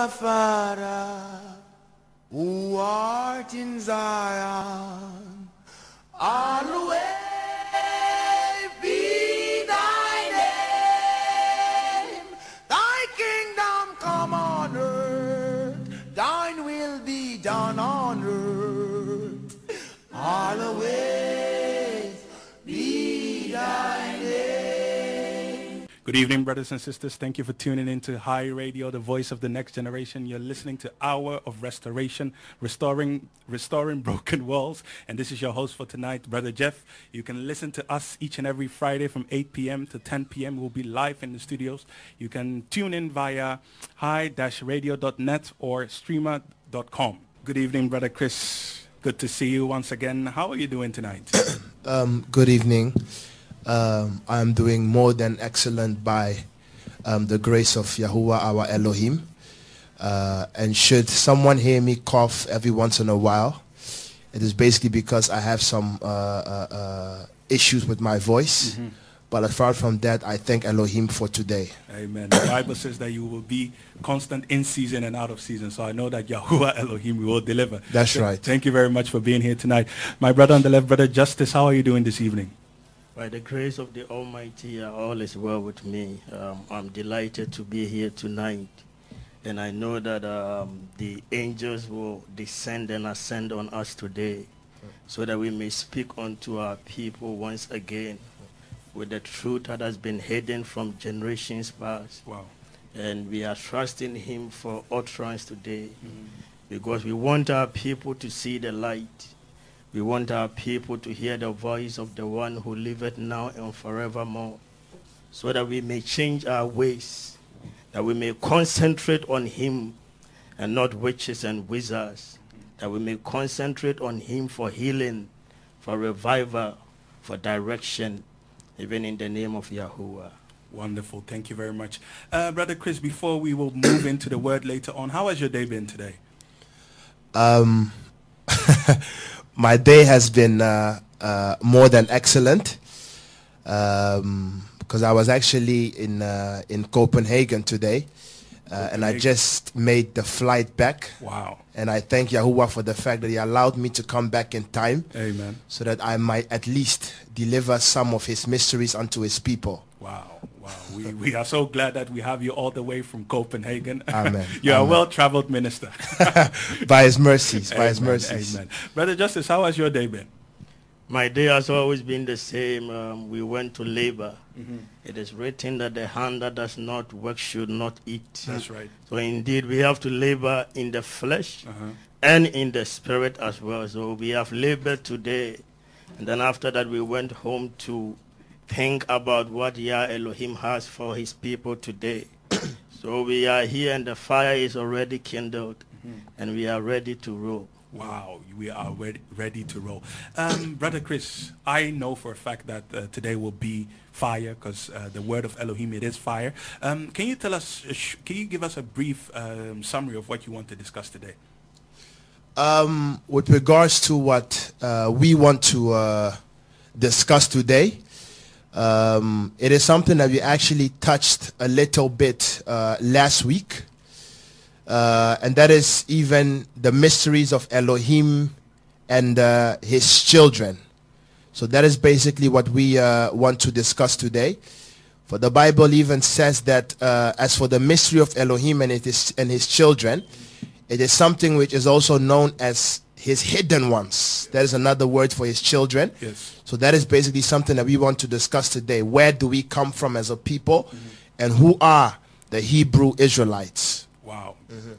our Good evening, brothers and sisters. Thank you for tuning in to Hi Radio, the voice of the next generation. You're listening to Hour of Restoration, restoring, restoring broken walls. And this is your host for tonight, Brother Jeff. You can listen to us each and every Friday from 8 p.m. to 10 p.m. We'll be live in the studios. You can tune in via high-radio.net or streema.com. Good evening, Brother Chris. Good to see you once again. How are you doing tonight? Um, good evening. Um, I'm doing more than excellent by um, the grace of Yahuwah our Elohim. Uh, and should someone hear me cough every once in a while, it is basically because I have some uh, uh, uh, issues with my voice. But apart from that, I thank Elohim for today. Amen. The Bible says that you will be constant in season and out of season. So I know that Yahuwah Elohim will deliver. That's Th- right. Thank you very much for being here tonight. My brother on the left, Brother Justice, how are you doing this evening? By the grace of the Almighty, uh, all is well with me. Um, I'm delighted to be here tonight. And I know that um, the angels will descend and ascend on us today so that we may speak unto our people once again with the truth that has been hidden from generations past. Wow. And we are trusting him for utterance today because we want our people to see the light. We want our people to hear the voice of the one who liveth now and forevermore so that we may change our ways, that we may concentrate on him and not witches and wizards, that we may concentrate on him for healing, for revival, for direction, even in the name of Yahuwah. Wonderful. Thank you very much. Uh, Brother Chris, before we will move into the word later on, how has your day been today? Um, my day has been uh, uh, more than excellent um, because I was actually in uh, in Copenhagen today, uh, and I just made the flight back. Wow. And I thank Yahuwah for the fact that He allowed me to come back in time, Amen. so that I might at least deliver some of His mysteries unto His people. Wow. Wow. We, we are so glad that we have you all the way from Copenhagen. Amen. You're a well-traveled minister. by His mercies, by His Amen. mercies. Amen. Brother Justice, how has your day been? My day has always been the same. Um, we went to labor. Mm-hmm. It is written that the hand that does not work should not eat. That's right. So indeed, we have to labor in the flesh Uh-huh. and in the spirit as well. So we have labored today. And then after that, we went home to think about what Yah Elohim has for his people today. so we are here and the fire is already kindled and we are ready to roll. Wow, we are ready, ready to roll. Um, Brother Chris, I know for a fact that uh, today will be fire because uh, the word of Elohim, it is fire. Um, can you tell us, uh, sh- can you give us a brief um, summary of what you want to discuss today? Um, with regards to what uh, we want to uh, discuss today, um, it is something that we actually touched a little bit uh, last week, uh, and that is even the mysteries of Elohim and uh, his children. So that is basically what we uh, want to discuss today. For the Bible even says that uh, as for the mystery of Elohim and his, and his children, it is something which is also known as his hidden ones. That is another word for his children. Yes. So that is basically something that we want to discuss today. Where do we come from as a people and who are the Hebrew Israelites? Wow.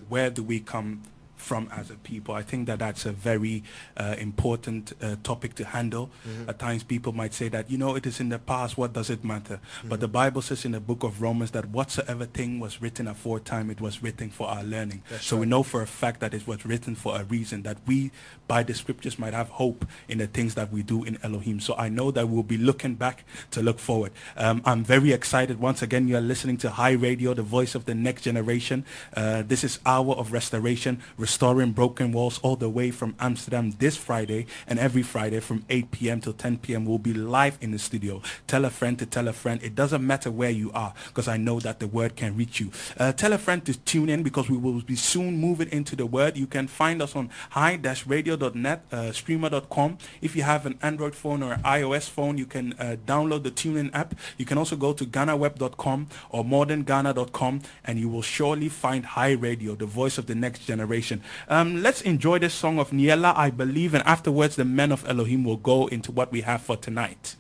Where do we come from as a people? I think that that's a very uh, important uh, topic to handle. At times people might say that, you know, it is in the past, what does it matter? But the Bible says in the book of Romans that whatsoever thing was written aforetime, it was written for our learning. so we know for a fact that it was written for a reason, that we, by the scriptures, might have hope in the things that we do in Elohim. So I know that we'll be looking back to look forward. Um, I'm very excited. Once again, you are listening to Hi Radio, the voice of the next generation. Uh, this is Hour of Restoration, Restoring Broken Walls all the way from Amsterdam this Friday and every Friday from 8 p.m. till 10 p.m. We'll be live in the studio. Tell a friend to tell a friend. It doesn't matter where you are because I know that the word can reach you. Uh, tell a friend to tune in because we will be soon moving into the word. You can find us on high-radio.net, uh, streema.com. If you have an Android phone or iOS phone, you can uh, download the TuneIn app. You can also go to ghanaweb.com or modernghana.com and you will surely find Hi Radio, the voice of the next generation. Um, let's enjoy this song of Niella, I believe, and afterwards the men of Elohim will go into what we have for tonight.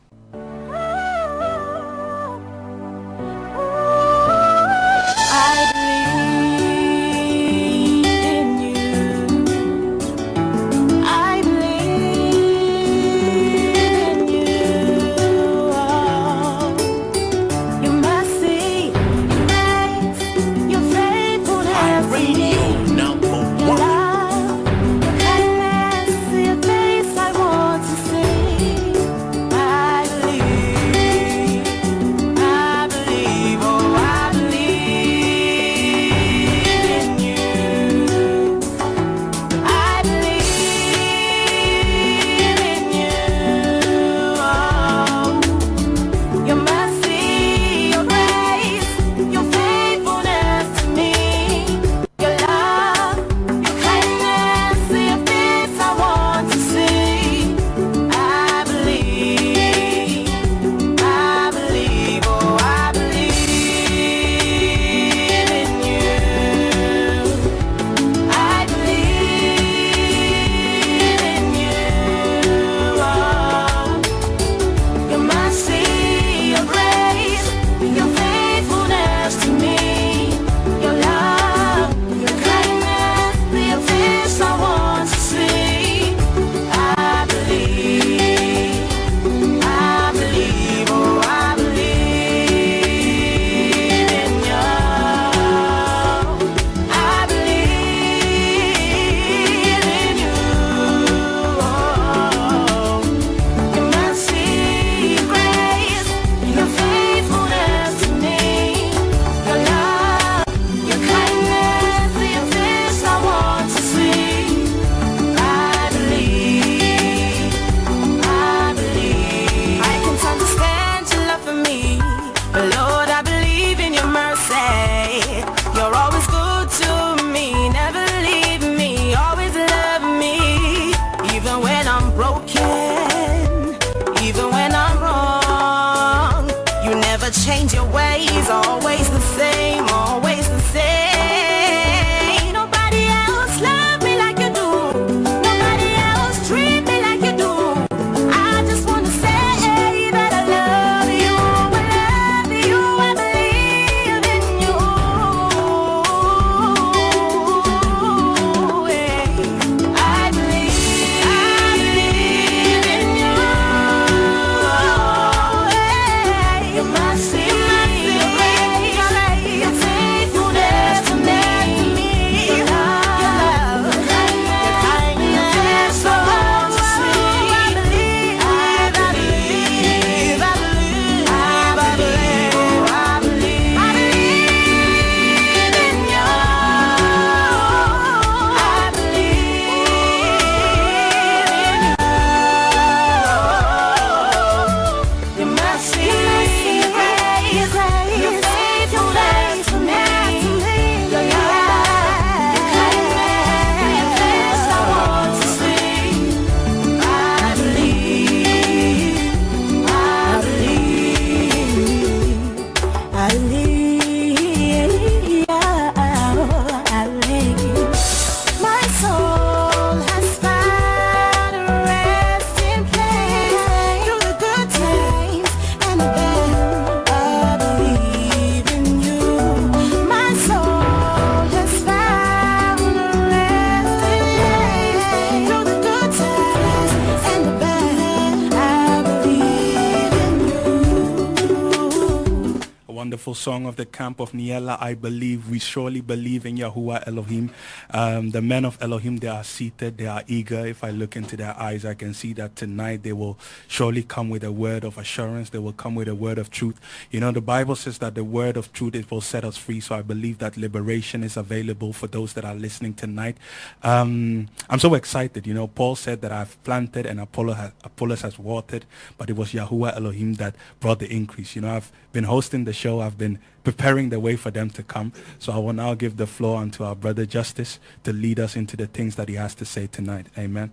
Song of the camp of Niela, I believe, we surely believe in Yahuwah Elohim. Um, the men of Elohim, they are seated, they are eager. If I look into their eyes, I can see that tonight they will surely come with a word of assurance. They will come with a word of truth. You know, the Bible says that the word of truth, it will set us free. So I believe that liberation is available for those that are listening tonight. Um, I'm so excited. You know, Paul said that I've planted and Apollo has, Apollos has watered, but it was Yahuwah Elohim that brought the increase. You know, I've been hosting the show. I've been preparing the way for them to come. So I will now give the floor unto our brother Justice to lead us into the things that he has to say tonight. Amen.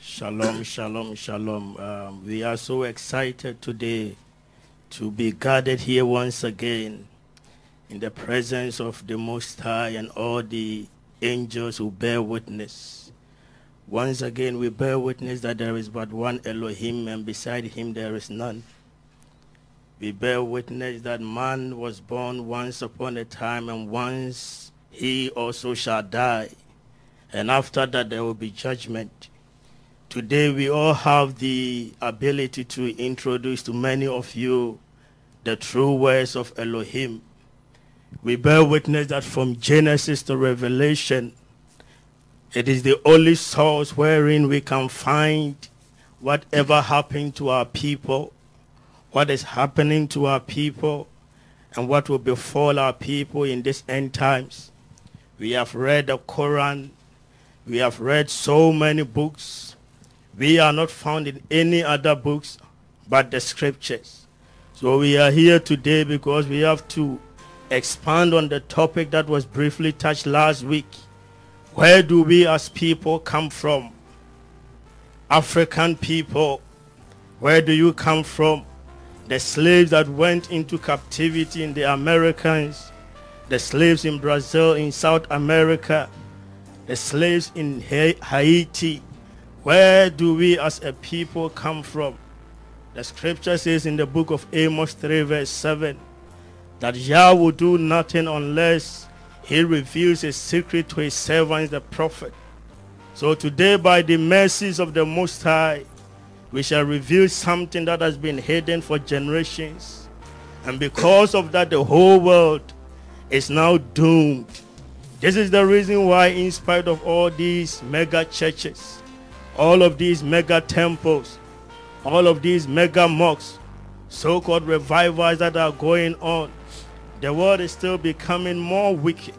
Shalom, shalom, shalom. Um, we are so excited today to be gathered here once again in the presence of the Most High and all the angels who bear witness. Once again, we bear witness that there is but one Elohim and beside him there is none. We bear witness that man was born once upon a time and once he also shall die. And after that there will be judgment. Today we all have the ability to introduce to many of you the true words of Elohim. We bear witness that from Genesis to Revelation, it is the only source wherein we can find whatever happened to our people what is happening to our people and what will befall our people in these end times. We have read the Quran. We have read so many books. We are not found in any other books but the scriptures. So we are here today because we have to expand on the topic that was briefly touched last week. Where do we as people come from? African people, where do you come from? the slaves that went into captivity in the Americans, the slaves in Brazil, in South America, the slaves in Haiti. Where do we as a people come from? The scripture says in the book of Amos 3 verse 7 that Yah will do nothing unless he reveals a secret to his servants the prophet. So today by the mercies of the Most High, we shall reveal something that has been hidden for generations. And because of that, the whole world is now doomed. This is the reason why, in spite of all these mega churches, all of these mega temples, all of these mega mosques, so-called revivals that are going on, the world is still becoming more wicked.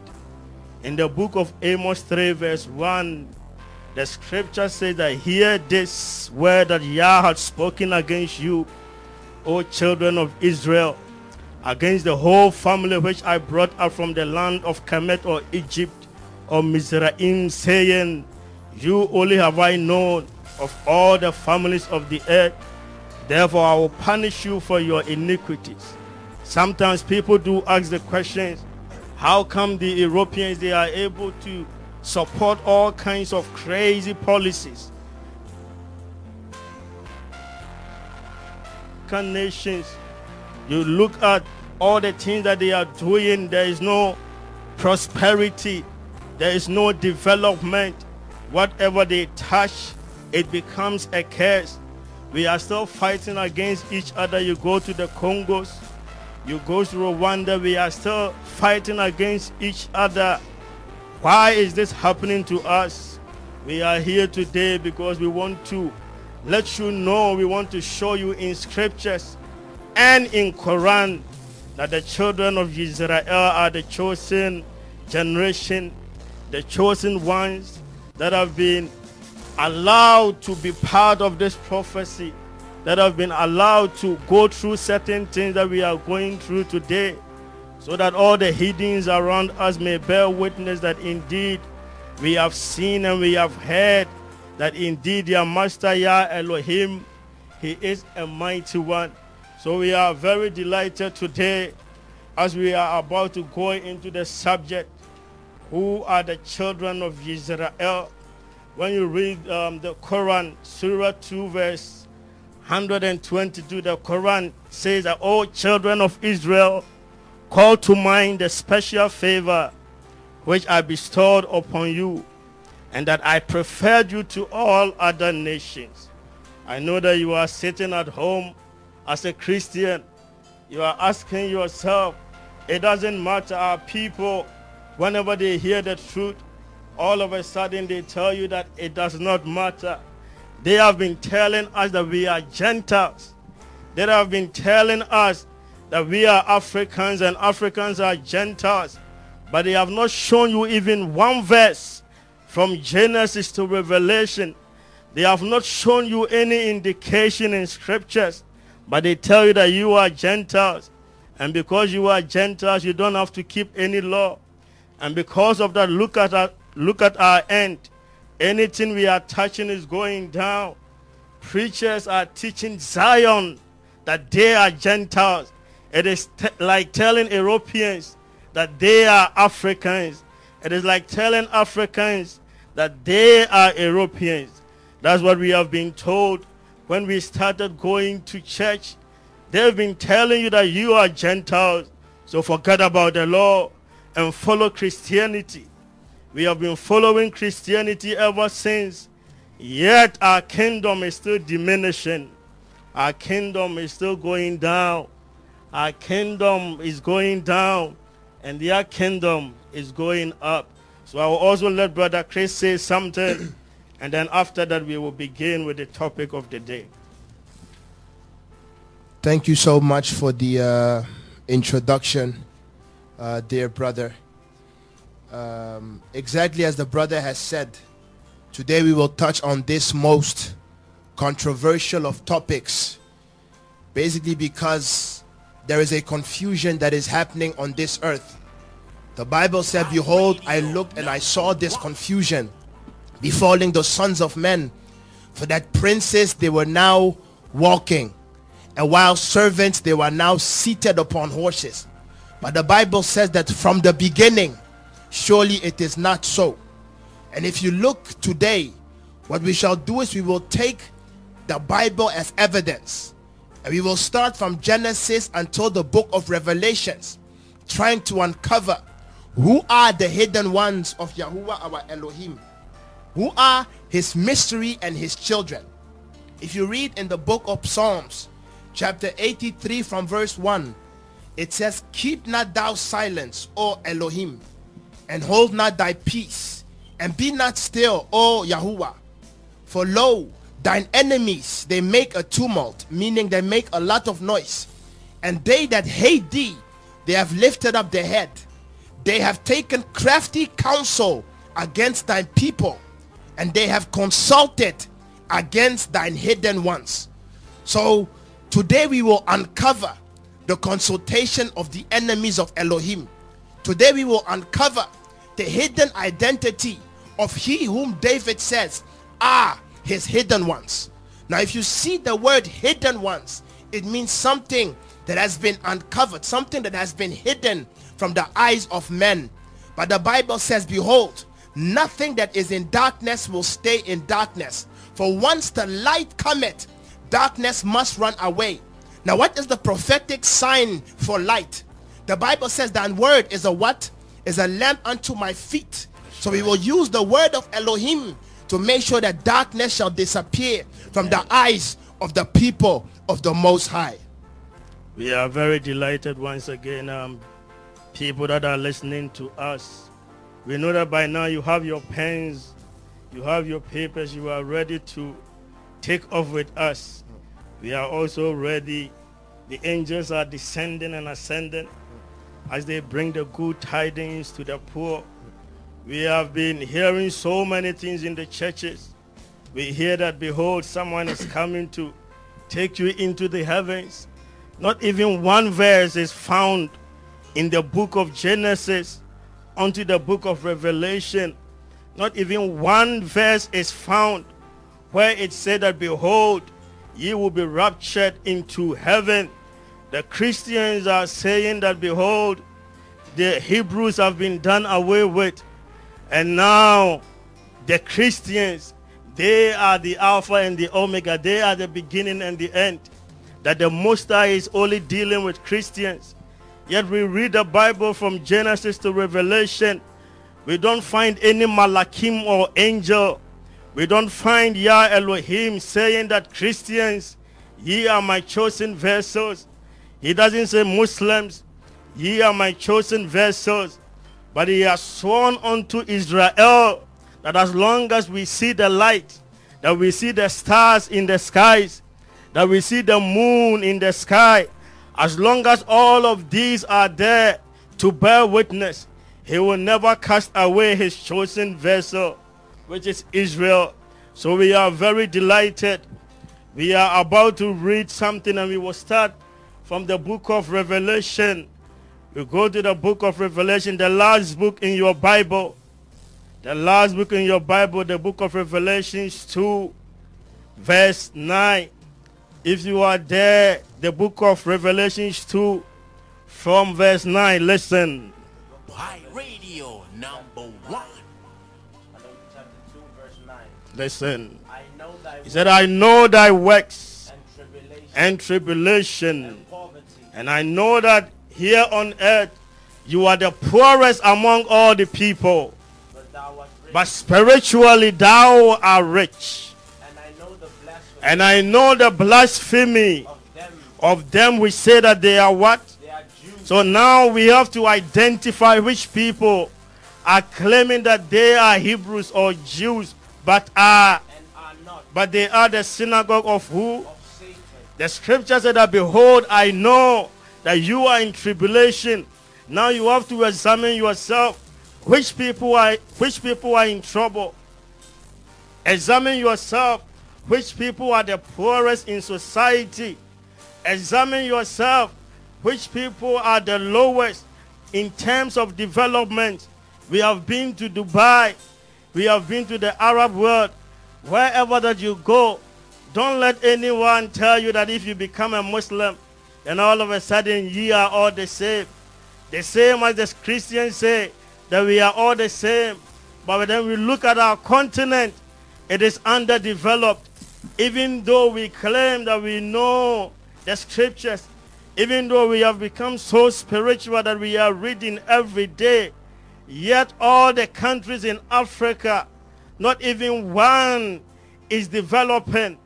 In the book of Amos 3 verse 1 the scripture says that hear this word that Yah had spoken against you, O children of Israel, against the whole family which I brought up from the land of Kemet or Egypt or Mizraim, saying, You only have I known of all the families of the earth. Therefore I will punish you for your iniquities. Sometimes people do ask the questions, how come the Europeans, they are able to support all kinds of crazy policies. Can nations, you look at all the things that they are doing, there is no prosperity, there is no development. Whatever they touch, it becomes a curse. We are still fighting against each other. You go to the Congos, you go to Rwanda, we are still fighting against each other why is this happening to us? We are here today because we want to let you know, we want to show you in scriptures and in Quran that the children of Israel are the chosen generation, the chosen ones that have been allowed to be part of this prophecy, that have been allowed to go through certain things that we are going through today so that all the heathens around us may bear witness that indeed we have seen and we have heard that indeed your master Yah Elohim, he is a mighty one. So we are very delighted today as we are about to go into the subject, who are the children of Israel. When you read um, the Quran, Surah 2 verse 122, the Quran says that all children of Israel, Call to mind the special favor which I bestowed upon you, and that I preferred you to all other nations. I know that you are sitting at home as a Christian, You are asking yourself, it doesn't matter our people, whenever they hear the truth, all of a sudden they tell you that it does not matter. They have been telling us that we are Gentiles. They have been telling us that we are Africans and Africans are Gentiles. But they have not shown you even one verse from Genesis to Revelation. They have not shown you any indication in scriptures. But they tell you that you are Gentiles. And because you are Gentiles, you don't have to keep any law. And because of that, look at our, look at our end. Anything we are touching is going down. Preachers are teaching Zion that they are Gentiles. It is like telling Europeans that they are Africans. It is like telling Africans that they are Europeans. That's what we have been told when we started going to church. They've been telling you that you are Gentiles. So forget about the law and follow Christianity. We have been following Christianity ever since. Yet our kingdom is still diminishing. Our kingdom is still going down. Our kingdom is going down. And their kingdom is going up. So I will also let Brother Chris say something. and then after that, we will begin with the topic of the day. Thank you so much for the uh, introduction, uh, dear brother. Um, exactly as the brother has said, today we will touch on this most controversial of topics. Basically because there is a confusion that is happening on this earth. The Bible said, Behold, I looked and I saw this confusion befalling the sons of men. For that princes they were now walking, and while servants they were now seated upon horses. But the Bible says that from the beginning, Surely it is not so. And if you look today, what we shall do is we will take the Bible as evidence. And we will start from Genesis until the book of Revelations, trying to uncover who are the hidden ones of Yahuwah our Elohim. Who are his mystery and his children. If you read in the book of Psalms, chapter 83 from verse 1, it says, Keep not thou silence, O Elohim, and hold not thy peace, and be not still, O Yahuwah. For lo, thine enemies, they make a tumult, meaning they make a lot of noise. And they that hate thee, they have lifted up their head. They have taken crafty counsel against thine people, and they have consulted against thine hidden ones. So today we will uncover the consultation of the enemies of Elohim. Today we will uncover the hidden identity of he whom David says are his hidden ones. Now, if you see the word hidden ones, it means something that has been uncovered, something that has been hidden from the eyes of men. But the Bible says, behold, nothing that is in darkness will stay in darkness. For once the light cometh, darkness must run away. Now, what is the prophetic sign for light? The Bible says that word is a what? is a lamp unto my feet. So we will use the word of Elohim to make sure that darkness shall disappear from the eyes of the people of the Most High. We are very delighted once again, um, people that are listening to us. We know that by now you have your pens, you have your papers, you are ready to take off with us. We are also ready. The angels are descending and ascending as they bring the good tidings to the poor. We have been hearing so many things in the churches. We hear that, behold, someone is coming to take you into the heavens. Not even one verse is found in the book of Genesis unto the book of Revelation. Not even one verse is found where it said that, behold, ye will be raptured into heaven. The Christians are saying that, behold, the Hebrews have been done away with. And now the Christians, they are the Alpha and the Omega. They are the beginning and the end. That the Most High is only dealing with Christians. Yet we read the Bible from Genesis to Revelation. We don't find any Malachim or angel. We don't find Yah Elohim saying that Christians, ye are my chosen vessels. He doesn't say Muslims, ye are my chosen vessels. But he has sworn unto Israel that as long as we see the light, that we see the stars in the skies, that we see the moon in the sky, as long as all of these are there to bear witness, he will never cast away his chosen vessel, which is Israel. So we are very delighted. We are about to read something and we will start from the book of Revelation. We go to the book of Revelation, the last book in your Bible. The last book in your Bible, the book of Revelations 2, verse 9. If you are there, the book of Revelations 2, from verse 9, listen. Hi radio number one. Listen. He said, I know thy works and tribulation. And poverty, and I know that here on earth you are the poorest among all the people. But spiritually thou art rich. And I know the blasphemy of them which say that they are what? So now we have to identify which people are claiming that they are Hebrews or Jews, but are, but they are the synagogue of who? The scripture said that, behold, I know that you are in tribulation. Now you have to examine yourself. Which people are, which people are in trouble? Examine yourself. Which people are the poorest in society? Examine yourself. Which people are the lowest in terms of development? We have been to Dubai. We have been to the Arab world. Wherever that you go, don't let anyone tell you that if you become a Muslim, then all of a sudden ye are all the same. The same as the Christians say that we are all the same. But when we look at our continent, it is underdeveloped. Even though we claim that we know the scriptures, even though we have become so spiritual that we are reading every day, yet all the countries in Africa, not even one is developing.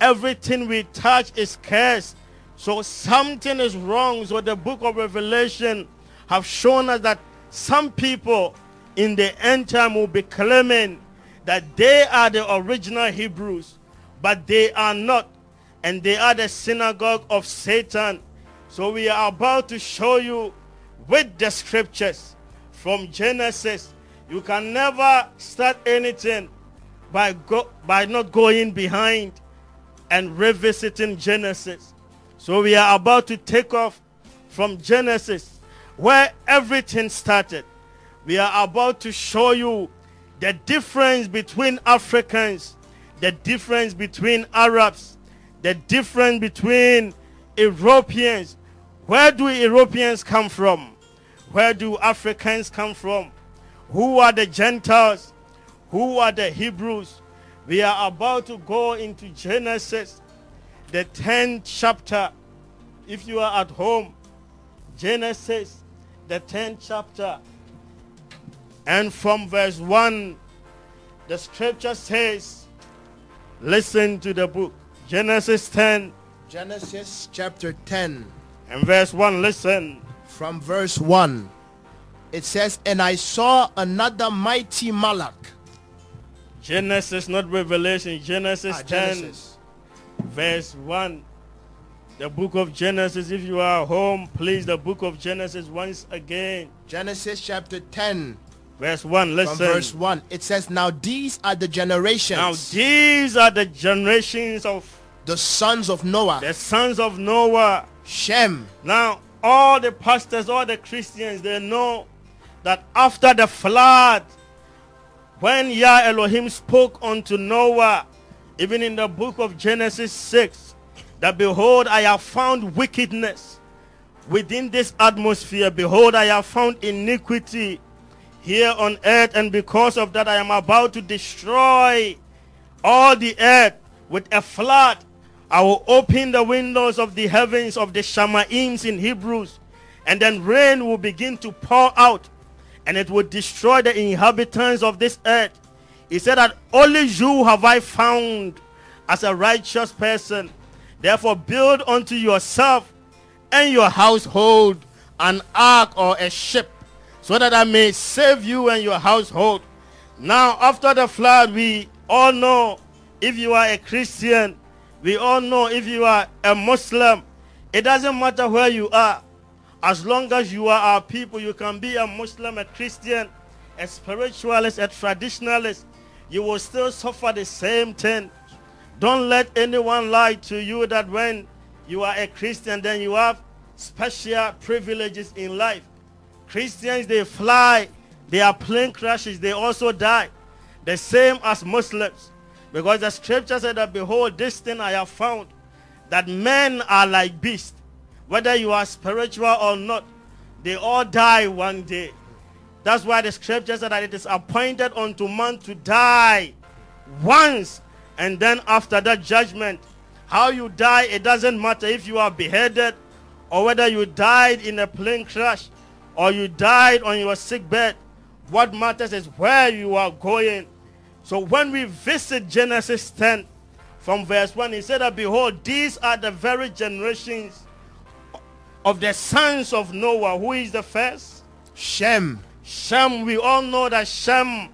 Everything we touch is cursed. So something is wrong. So the book of Revelation have shown us that some people in the end time will be claiming that they are the original Hebrews, but they are not. And they are the synagogue of Satan. So we are about to show you with the scriptures from Genesis. You can never start anything by, go, by not going behind and revisiting Genesis. So we are about to take off from Genesis, where everything started. We are about to show you the difference between Africans, the difference between Arabs, the difference between Europeans. Where do Europeans come from? Where do Africans come from? Who are the Gentiles? Who are the Hebrews? We are about to go into Genesis, the 10th chapter. If you are at home, Genesis, the 10th chapter. And from verse 1, the scripture says, listen to the book. Genesis 10. Genesis chapter 10. And verse 1, listen. From verse 1, it says, And I saw another mighty Malak. Genesis, not Revelation. Genesis Ah, 10, Genesis. verse 1. The book of Genesis. If you are home, please, the book of Genesis once again. Genesis chapter 10. Verse 1, listen. From verse 1. It says, Now these are the generations, Now these are the generations of the sons of Noah, the sons of Noah. Shem, Now all the pastors, all the Christians, they know that after the flood, when Yah Elohim spoke unto Noah, even in the book of Genesis 6, that behold, I have found wickedness within this atmosphere. Behold, I have found iniquity here on earth, and because of that, I am about to destroy all the earth with a flood. I will open the windows of the heavens of the Shamaims in Hebrews, and then rain will begin to pour out, and it will destroy the inhabitants of this earth. He said that only you have I found as a righteous person. Therefore, build unto yourself and your household an ark or a ship, so that I may save you and your household. Now, after the flood, we all know if you are a Christian, we all know if you are a Muslim, it doesn't matter where you are. As long as you are our people, you can be a Muslim, a Christian, a spiritualist, a traditionalist. You will still suffer the same thing. Don't let anyone lie to you that when you are a Christian, then you have special privileges in life. Christians, they fly. They are plane crashes. They also die. The same as Muslims. Because the scripture said that, behold, this thing I have found, that men are like beasts. Whether you are spiritual or not, they all die one day. That's why the scripture said that it is appointed unto man to die once. And then after that judgment, how you die, it doesn't matter if you are beheaded or whether you died in a plane crash or you died on your sick bed. What matters is where you are going. So when we visit Genesis 10 from verse 1, he said that, behold, these are the very generations of the sons of Noah. Who is the first? Shem. Shem. We all know that Shem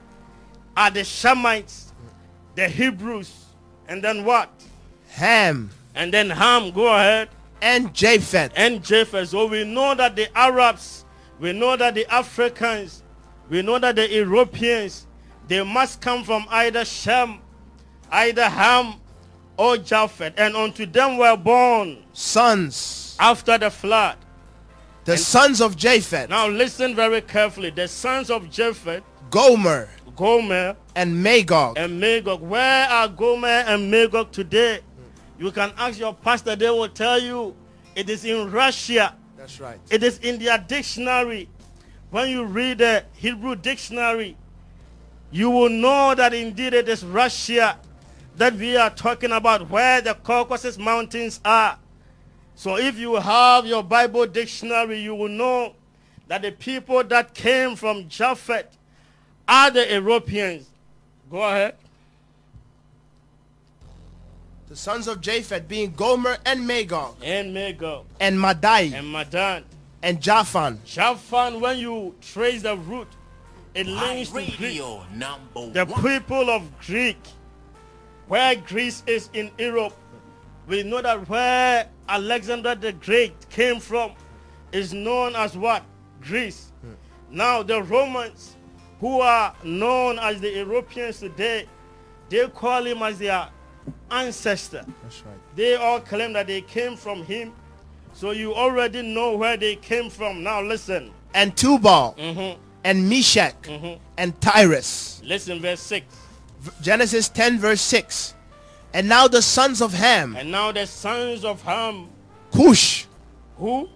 are the Shemites, the Hebrews. And then what? Ham. And then Ham. Go ahead. And Japheth. And Japheth. So we know that the Arabs, we know that the Africans, we know that the Europeans, they must come from either Shem, either Ham, or Japheth. And unto them were born Sons. after the flood. The sons of Japheth. Now listen very carefully. The sons of Japheth, Gomer Gomer, and Magog. and Magog. Where are Gomer and Magog today? You can ask your pastor, they will tell you it is in Russia. That's right. It is in their dictionary. When you read the Hebrew dictionary, you will know that indeed it is Russia that we are talking about where the Caucasus Mountains are. So if you have your Bible dictionary, you will know that the people that came from Japhet are the Europeans. Go ahead. The sons of Japhet being Gomer and Magog. And Magog And Madai. and Madan. And Javan. Japheth, when you trace the root, it links to Greek. Number The one. people of Greek, where Greece is in Europe, we know that where Alexander the Great came from is known as what? Greece. Now the Romans, who are known as the Europeans today, they call him as their ancestor. That's right. They all claim that they came from him. So you already know where they came from. Now listen. And Tubal. Mhm, And Meshach. mhm. And Tyrus. Listen, verse 6. Genesis 10 verse 6. And now the sons of Ham. And now the sons of Ham, Cush. who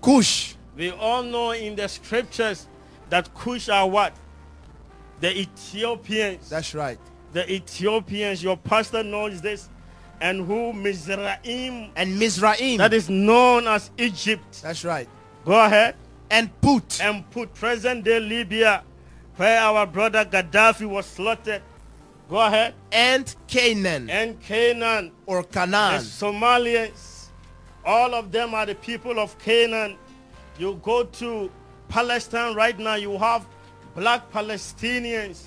Cush. we all know in the scriptures that Cush are what? The Ethiopians. That's right. the Ethiopians. Your pastor knows this. And who? Mizraim. And Mizraim. That is known as Egypt. That's right. Go ahead. And Put. And put present day Libya where our brother Gaddafi was slaughtered. Go ahead. And Canaan. And Canaan. Or The Canaan. Somalians, all of them are the people of Canaan. You go to Palestine right now, you have black Palestinians.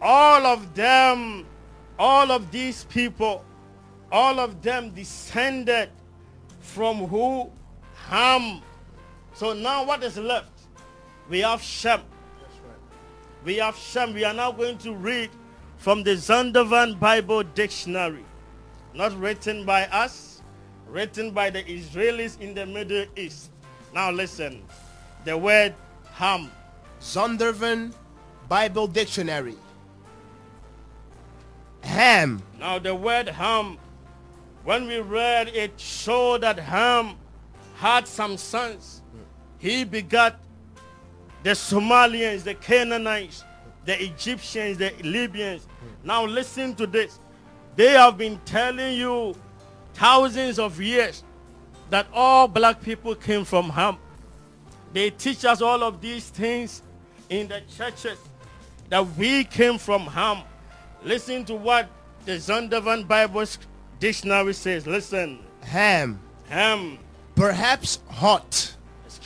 All of them, all of these people, all of them descended from who? Ham. So now what is left? We have Shem. We have Shem. We are now going to read from the Zondervan Bible Dictionary not written by us, written by the Israelis in the Middle East. Now listen, the word Ham. Zondervan Bible Dictionary. Ham. Now the word Ham, when we read it showed that Ham had some sons. He begot the Somalians, the Canaanites, the Egyptians, the Libyans. Now listen to this. They have been telling you thousands of years that all black people came from Ham. They teach us all of these things in the churches that we came from Ham. Listen to what the Zondervan Bible Dictionary says. Listen. Ham. Ham. perhaps hot.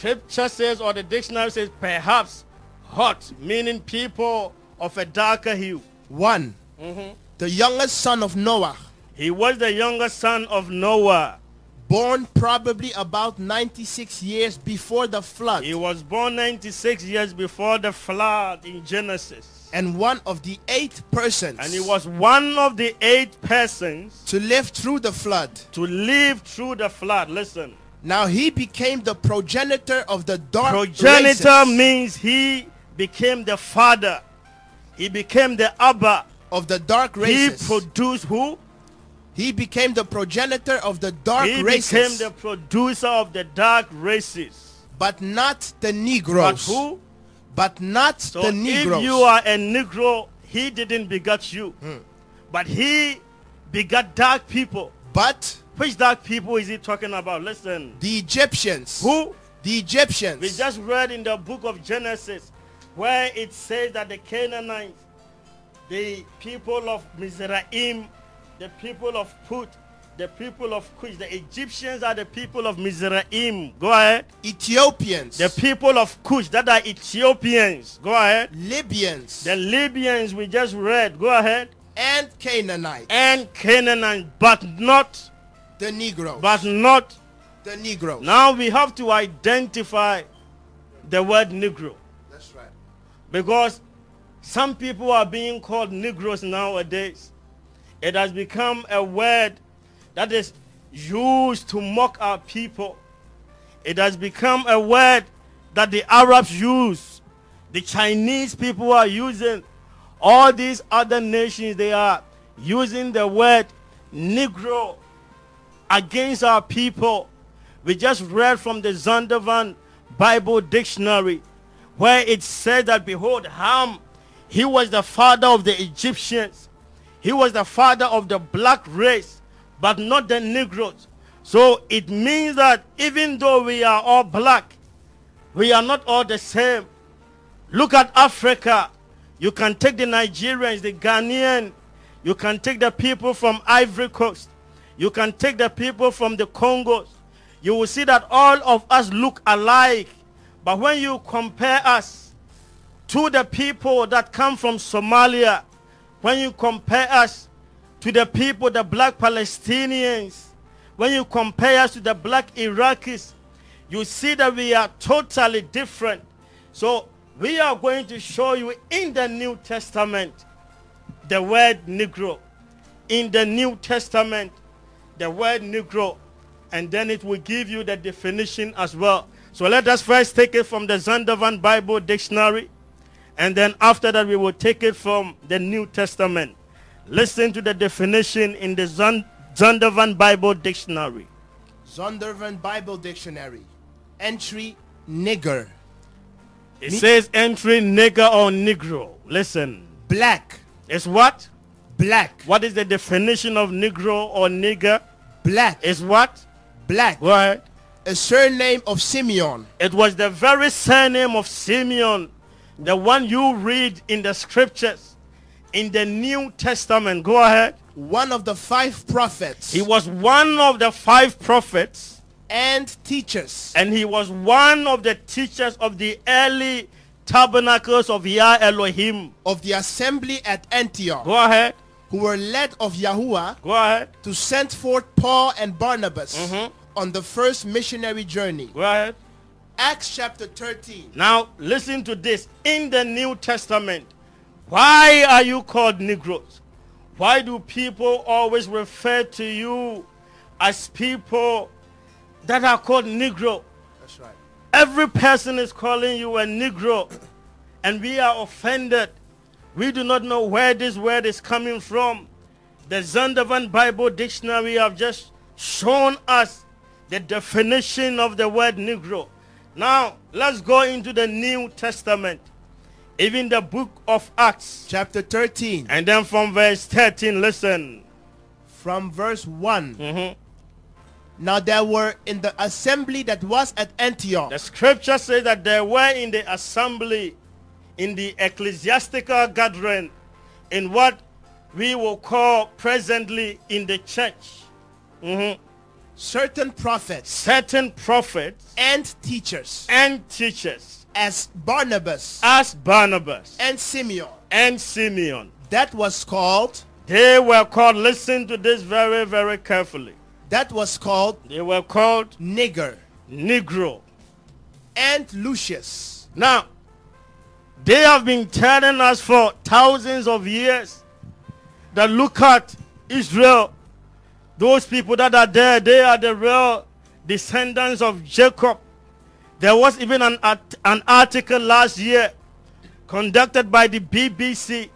Scripture says, or the dictionary says, perhaps hot, meaning people of a darker hue. One, mm-hmm. the youngest son of Noah, He was the youngest son of Noah. born probably about 96 years before the flood, He was born 96 years before the flood in Genesis. and one of the eight persons And he was one of the eight persons to live through the flood. to live through the flood. Listen. Now he became the progenitor of the dark Progenitor races means he became the father. He became the Abba. of the dark races. He produced who? He became the progenitor of the dark He races, He became the producer of the dark races. but not the Negroes. But who? But not So the Negroes. if you are a Negro, he didn't beget you. Hmm. But he begat dark people. but Which dark people is he talking about? Listen. the Egyptians. Who? The Egyptians. We just read in the book of Genesis where it says that the Canaanites, the people of Mizraim, the people of Put, the people of Cush, the Egyptians are the people of Mizraim. Go ahead. Ethiopians. The people of Cush, that are Ethiopians. Go ahead. Libyans. The Libyans we just read. Go ahead. and Canaanites. And Canaanites, but not, the Negroes. but not. the Negroes. Now we have to identify the word Negro. That's right. Because some people are being called Negroes nowadays. It has become a word that is used to mock our people. It has become a word that the Arabs use. The Chinese people are using. All these other nations, they are using the word Negro against our people. We just read from the Zondervan Bible Dictionary where it said that behold Ham, he was the father of the Egyptians. He was the father of the black race, but not the Negroes. So it means that even though we are all black, we are not all the same. Look at Africa. You can take the Nigerians, the Ghanaian. You can take the people from Ivory Coast. You can take the people from the Congos. You will see that all of us look alike. But when you compare us to the people that come from Somalia, when you compare us to the people, the black Palestinians, when you compare us to the black Iraqis, you see that we are totally different. So we are going to show you in the New Testament the word Negro. In the New Testament, the word Negro. And then it will give you the definition as well. So let us first take it from the Zondervan Bible Dictionary. And then after that, we will take it from the New Testament. Listen to the definition in the Zon- Zondervan Bible Dictionary. Zondervan Bible Dictionary. Entry nigger. It says entry nigger or negro. Listen. Black. It's what? Black. What is the definition of negro or nigger? Black. Is what? Black. Go ahead. A surname of Simeon. It was the very surname of Simeon, the one you read in the scriptures in the New Testament. Go ahead. One of the five prophets. He was one of the five prophets and teachers. and he was one of the teachers of the early tabernacles of Yah Elohim. of the assembly at Antioch, Go ahead. Who were led of Yahuwah Go ahead. to send forth Paul and Barnabas Mhm. on the first missionary journey. Go ahead. Acts chapter 13. Now listen to this. In the New Testament, why are you called Negroes? Why do people always refer to you as people that are called Negro? That's right. Every person is calling you a Negro and we are offended. We do not know where this word is coming from. The Zondervan Bible Dictionary have just shown us the definition of the word Negro. Now, let's go into the New Testament. Even the book of Acts. Chapter 13. And then from verse 13, listen. From verse 1. Mhm. Now there were in the assembly that was at Antioch The scripture says that there were in the assembly, in the ecclesiastical gathering, in what we will call presently in the church. Mhm. certain prophets certain prophets and teachers and teachers as Barnabas as Barnabas and Simeon. and Simeon. That was called They were called, listen to this very, very carefully. that was called They were called Niger Negro. and Lucius. Now, they have been telling us for thousands of years that look at Israel. Those people that are there, they are the real descendants of Jacob. There was even an, an article last year conducted by the BBC.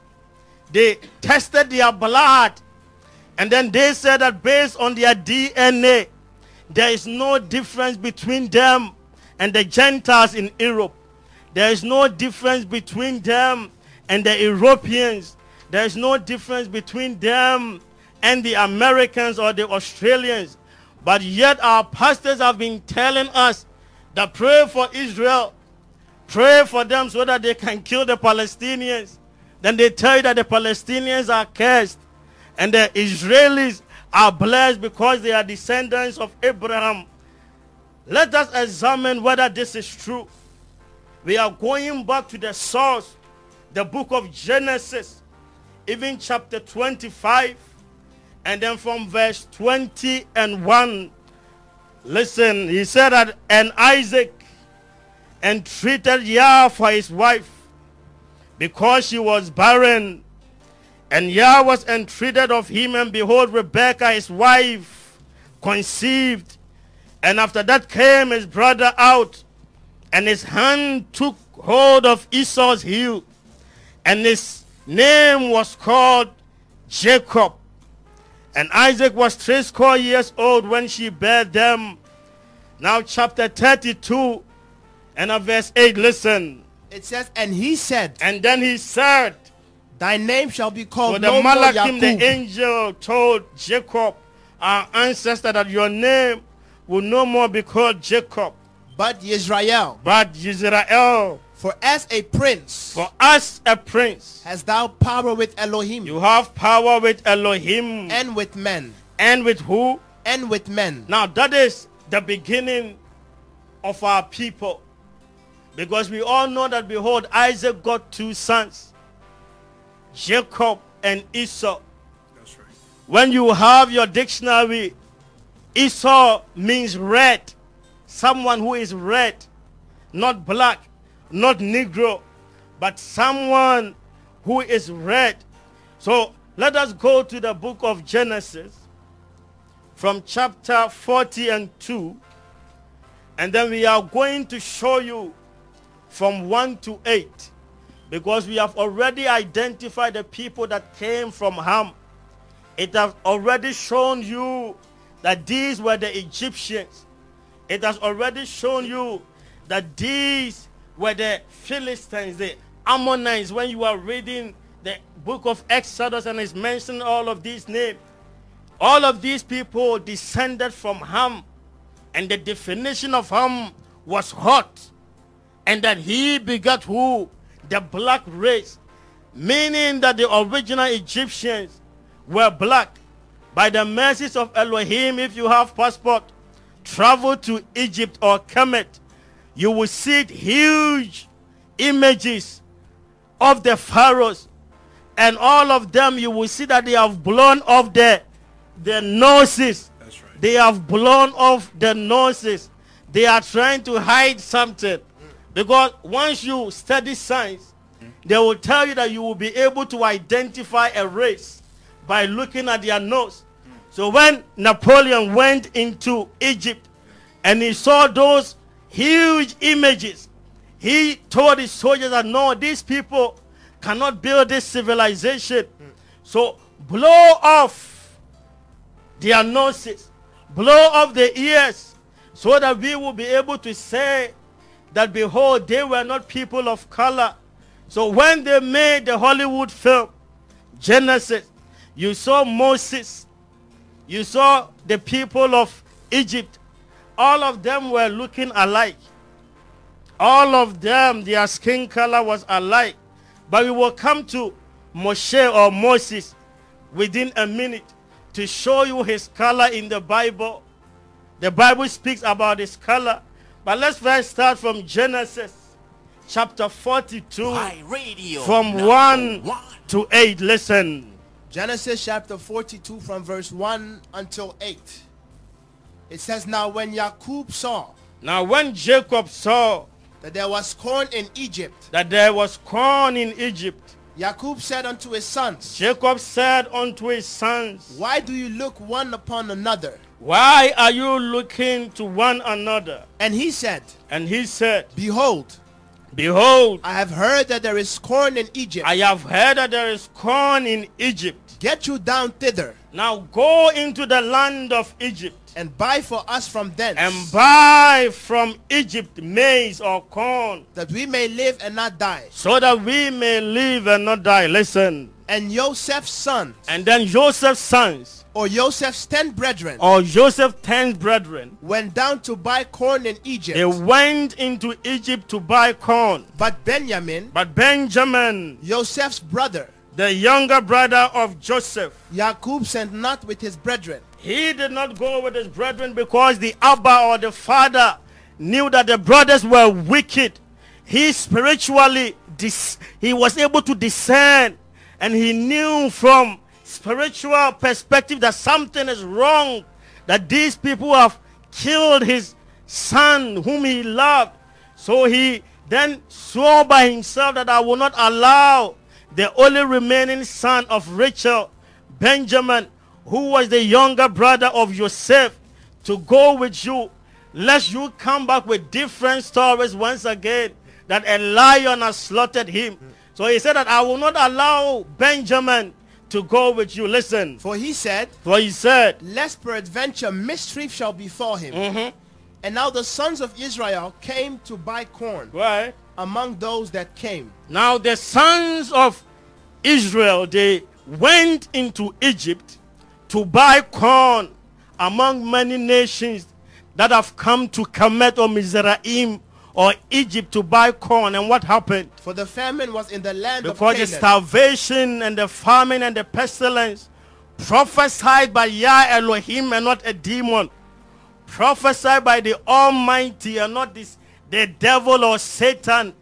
They tested their blood and then they said that based on their DNA, there is no difference between them and the Gentiles in Europe. There is no difference between them and the Europeans. There is no difference between them and the Americans or the Australians. But yet our pastors have been telling us that pray for Israel. Pray for them so that they can kill the Palestinians. Then they tell you that the Palestinians are cursed and the Israelis are blessed because they are descendants of Abraham. Let us examine whether this is true. We are going back to the source, the book of Genesis, even chapter 25, and then from verse 20 and 1. Listen, he said that, and Isaac entreated Yah for his wife because she was barren. And Yah was entreated of him, and behold, Rebekah his wife conceived. And after that came his brother out, and his hand took hold of Esau's heel, and his name was called Jacob. And Isaac was threescore years old when she bare them. Now chapter 32 and at verse 8, listen. It says, and he said, And then he said, Thy name shall be called So the no more Malachim, the angel, told Jacob, our ancestor, that your name will no more be called Jacob, but Israel. but Israel. For as a prince For us a prince, Has thou power with Elohim you have power with Elohim and with men and with who? and with men. Now that is the beginning of our people. Because we all know that behold, Isaac got two sons, Jacob and Esau. That's right. When you have your dictionary, Esau means red. Someone who is red, not black, not Negro, but someone who is red. So let us go to the book of Genesis from chapter 40 and 2. And then we are going to show you from 1 to 8 because we have already identified the people that came from Ham. It has already shown you that these were the Egyptians. It has already shown you that these were the Philistines, the Ammonites. When you are reading the book of Exodus and it's mentioned all of these names, all of these people descended from Ham. And the definition of Ham was hot. And that he begat who? The black race. Meaning that the original Egyptians were black. By the mercies of Elohim, if you have passport, travel to Egypt or Kemet. You will see huge images of the pharaohs. And all of them, you will see that they have blown off their, their noses. That's right. They have blown off the noses. They are trying to hide something. Because once you study science, they will tell you that you will be able to identify a race by looking at their nose. So when Napoleon went into Egypt and he saw those huge images, he told his soldiers that no, these people cannot build this civilization. So blow off their noses, blow off their ears, so that we will be able to say that behold, they were not people of color. So when they made the Hollywood film, Genesis, you saw Moses, you saw the people of Egypt, all of them were looking alike. All of them, their skin color was alike. But we will come to Moshe or Moses within a minute to show you his color in the Bible. The Bible speaks about his color. But let's first start from Genesis chapter 42 Radio from 1 one. to 8. Listen. Genesis chapter 42 from verse 1 until 8. It says, Now when Jacob saw Now when Jacob saw that there was corn in Egypt, that there was corn in Egypt, Jacob said unto his sons, Jacob said unto his sons, Why do you look one upon another? Why are you looking to one another? And he said, And he said, Behold, Behold, I have heard that there is corn in Egypt. I have heard that there is corn in Egypt. Get you down thither Now go into the land of Egypt and buy for us from thence, and buy from Egypt maize or corn that we may live and not die. so that we may live and not die. Listen. And Joseph's son, And then Joseph's sons or Joseph's ten brethren, or Joseph's ten brethren, went down to buy corn in Egypt. they went into Egypt to buy corn. But Benjamin, But Benjamin, Joseph's brother, the younger brother of Joseph, Jacob sent not with his brethren. he did not go with his brethren because the Abba or the father knew that the brothers were wicked. He spiritually, he was able to discern and he knew from spiritual perspective that something is wrong, that these people have killed his son whom he loved. So he then swore by himself that I will not allow the only remaining son of Rachel, Benjamin, who was the younger brother of Joseph, to go with you, lest you come back with different stories once again that a lion has slaughtered him. So he said that I will not allow Benjamin to go with you. Listen, For he said, for he said, Lest peradventure mischief shall befall him. Mm-hmm. And now the sons of Israel came to buy corn right? among those that came. Now the sons of Israel, they went into Egypt to buy corn among many nations that have come to Kemet or Mizraim or Egypt to buy corn. And what happened? For the famine was in the land Because of the starvation and the famine and the pestilence prophesied by Yah Elohim and not a demon, prophesied by the Almighty and not this the devil or Satan,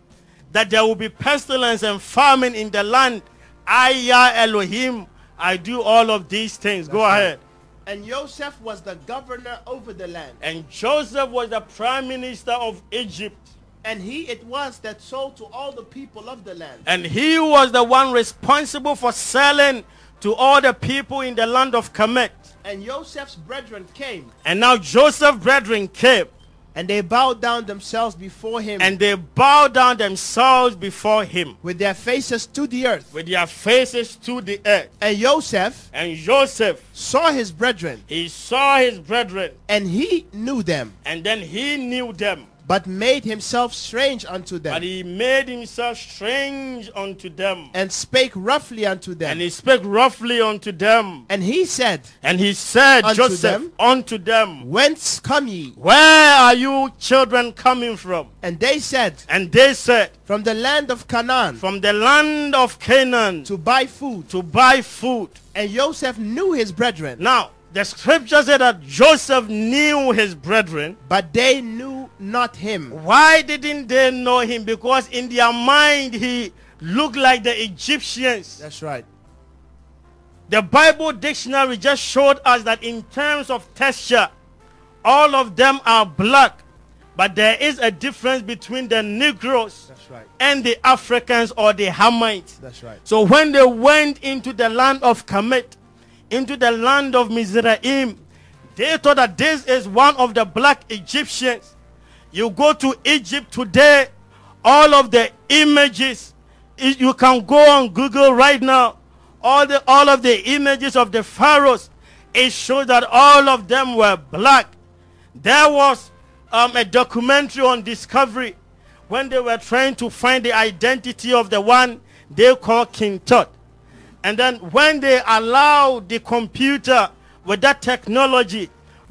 that there will be pestilence and famine in the land. I Yah Elohim, I do all of these things. Go right. ahead. And Joseph was the governor over the land. And Joseph was the prime minister of Egypt. And he it was that sold to all the people of the land. And he was the one responsible for selling to all the people in the land of Kemet. And Joseph's brethren came, And now Joseph's brethren came and they bowed down themselves before him and they bowed down themselves before him with their faces to the earth. with their faces to the earth. And Joseph And Joseph, saw his brethren, he saw his brethren and he knew them, and then he knew them. But made himself strange unto them. And he made himself strange unto them. and spake roughly unto them. And he spake roughly unto them. And he said, And he said, Unto Joseph, them? unto them, Whence come ye? Where are you children coming from? And they said, And they said, From the land of Canaan, From the land of Canaan to buy food. to buy food. And Joseph knew his brethren, Now, the scripture said that Joseph knew his brethren. but they knew not him. Why didn't they know him? Because in their mind he looked like the Egyptians. That's right. The Bible dictionary just showed us that in terms of texture, all of them are black. But there is a difference between the Negroes That's right. and the Africans or the Hamites. That's right. So when they went into the land of Kemet, into the land of Mizraim, they thought that this is one of the black Egyptians. You go to Egypt today, all of the images, you can go on Google right now, all, the, all of the images of the pharaohs, it shows that all of them were black. There was um, a documentary on Discovery when they were trying to find the identity of the one they call King Tut. And then when they allowed the computer with that technology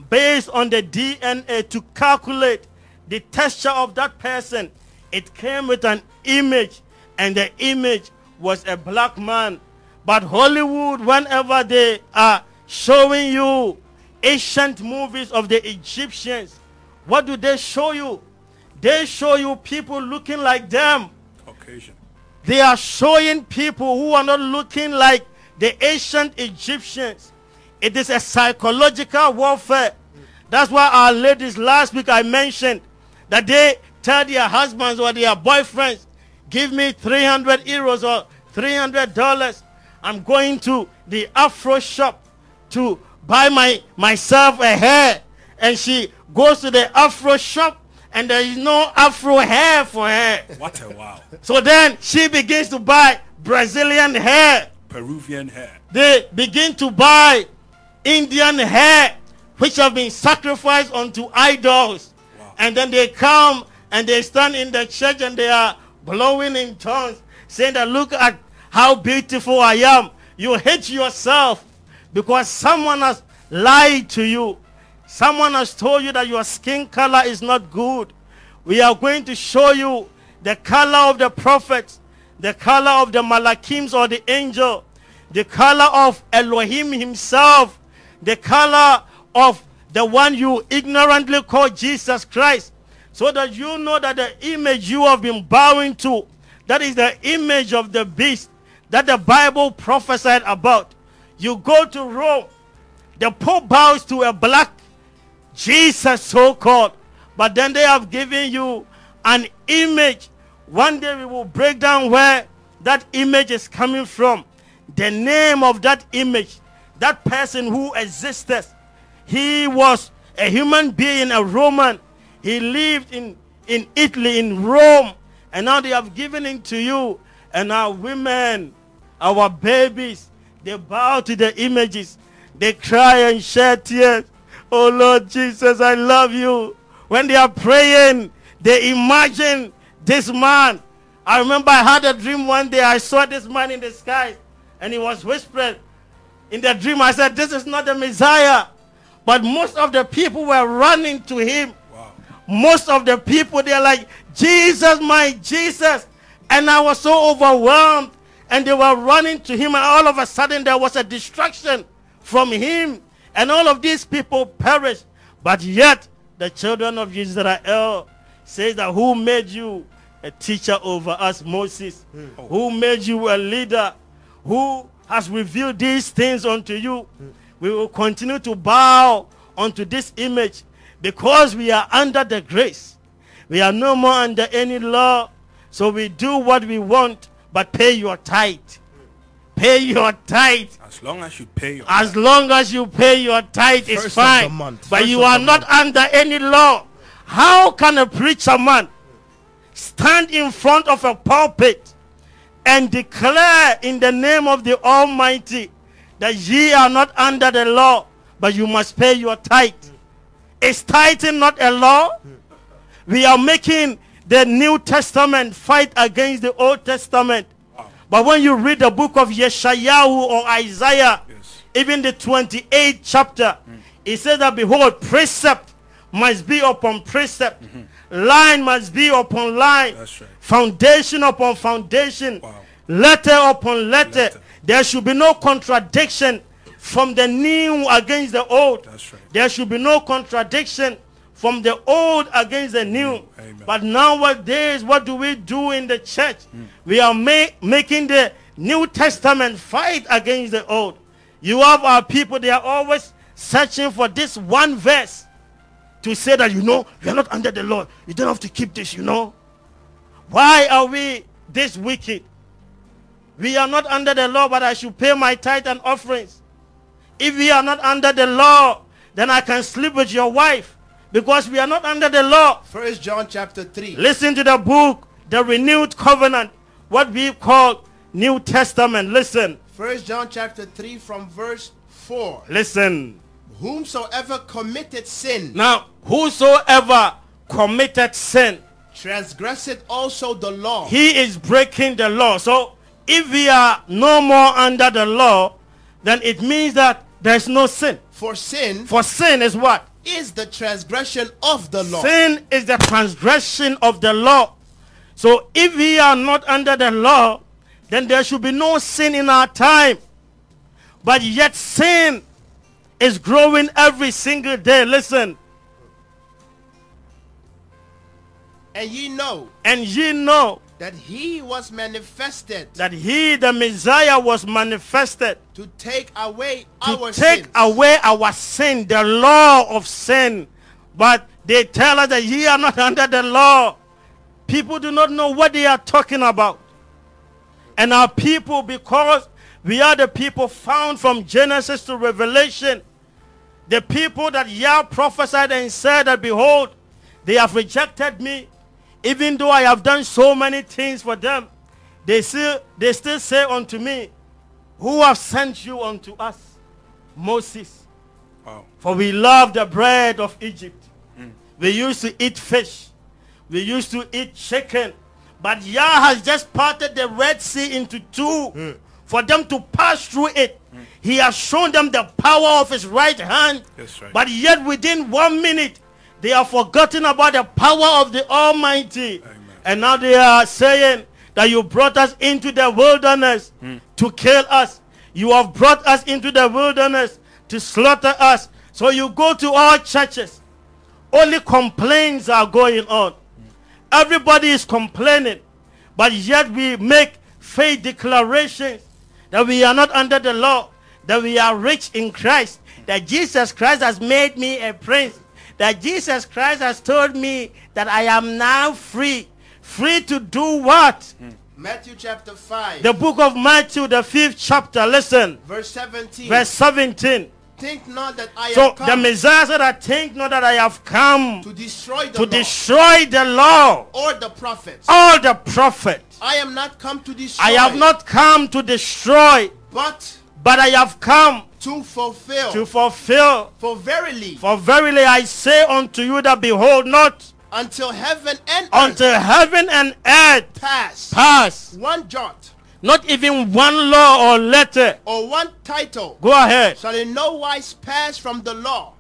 based on the DNA to calculate the texture of that person, it came with an image and the image was a black man. But Hollywood, whenever they are showing you ancient movies of the Egyptians, what do they show you? They show you people looking like them. Caucasian. They are showing people who are not looking like the ancient Egyptians. It is a psychological warfare. That's why our ladies last week I mentioned that they tell their husbands or their boyfriends, give me 300 euros or 300 dollars. I'm going to the Afro shop to buy my myself a hair. And she goes to the Afro shop and there is no Afro hair for her. What a wow. So then she begins to buy Brazilian hair. Peruvian hair. They begin to buy Indian hair, which have been sacrificed unto idols. Wow. And then they come and they stand in the church and they are blowing in tongues, saying that look at how beautiful I am. You hate yourself because someone has lied to you. Someone has told you that your skin color is not good. We are going to show you the color of the prophets, the color of the malachims or the angel, the color of Elohim himself, the color of the one you ignorantly call Jesus Christ, so that you know that the image you have been bowing to, that is the image of the beast that the Bible prophesied about. You go to Rome, the Pope bows to a black Jesus so called. But then they have given you an image. One day we will break down where that image is coming from. The name of that image, that person who existed. He was a human being, a Roman. He lived in, in Italy, in Rome. And now they have given it to you. And our women, our babies, they bow to the images. They cry and shed tears. Oh Lord Jesus, I love you. When they are praying, they imagine this man. I remember I had a dream one day. I saw this man in the sky and he was whispering. In the dream, I said, This is not the Messiah. But most of the people were running to him. Wow. Most of the people, they're like, Jesus, my Jesus. And I was so overwhelmed. And they were running to him. And all of a sudden, there was a distraction from him. And all of these people perished. But yet, the children of Israel says that who made you a teacher over us, Moses? Hmm. Who made you a leader? Who has revealed these things unto you? Hmm. We will continue to bow unto this image because we are under the grace. We are no more under any law. So we do what we want, but pay your tithe. Pay your tithe. As long as you pay your As long as you pay your tithe, First it's fine. month. But First you are not month. under any law. How can a preacher man stand in front of a pulpit and declare in the name of the Almighty that ye are not under the law, but you must pay your tithe? Is tithing not a law? We are making the New Testament fight against the Old Testament. But when you read the book of Yeshayahu or Isaiah, Yes. even the 28th chapter, mm. it says that behold, precept must be upon precept, mm-hmm. line must be upon line, right. foundation upon foundation, Wow. letter upon letter. Letter. There should be no contradiction from the new against the old. That's right. There should be no contradiction from the old against the new. Amen. But nowadays, what do we do in the church? Hmm. We are ma- making the New Testament fight against the old. You have our people, they are always searching for this one verse to say that, you know, you are not under the law. You don't have to keep this, you know. Why are we this wicked? We are not under the law, but I should pay my tithe and offerings. If we are not under the law, then I can sleep with your wife because we are not under the law. First John chapter 3. Listen to the book, the renewed covenant, what we call New Testament. Listen, First John chapter 3 from verse 4. listen. Whomsoever committed sin Now, whosoever committed sin, Transgressed also the law. he is breaking the law. So, if we are no more under the law, then it means that there's no sin. For sin For sin is what? Is the transgression of the law. Sin is the transgression of the law. So if we are not under the law, then there should be no sin in our time. But yet sin is growing every single day. Listen. And ye know And ye know that he was manifested that he, the Messiah, was manifested to take away our sin. to our take sins. away our sin, the law of sin. But they tell us that ye are not under the law. People do not know what they are talking about. And our people, because we are the people found from Genesis to Revelation, the people that Yah prophesied and said that, behold, they have rejected me, even though I have done so many things for them. They still, they still say unto me, who have sent you unto us? Moses. Wow. For we love the bread of Egypt. Mm. We used to eat fish. We used to eat chicken. But Yah has just parted the Red Sea into two hmm. for them to pass through it. Hmm. He has shown them the power of his right hand. That's right. But yet within one minute, they have forgotten about the power of the Almighty. And now they are saying that you brought us into the wilderness hmm. to kill us. You have brought us into the wilderness to slaughter us. So you go to our churches. Only complaints are going on. Everybody is complaining. But yet we make faith declarations that we are not under the law, that we are rich in Christ, that Jesus Christ has made me a prince, that Jesus Christ has told me that I am now free. Free to do what? Matthew chapter 5, The book of Matthew, the fifth chapter, listen, verse 17. verse 17. Think not that I So the Messiah said, I think not that I have come to destroy the to law destroy the law, or the prophets. all the prophets. I am not come to destroy, I have not come to destroy, but but I have come to fulfill. to fulfill. For verily, For verily I say unto you that behold not until heaven and earth until heaven and earth pass, pass, one jot not even one law or letter. or one title Go ahead. shall in no wise pass from the law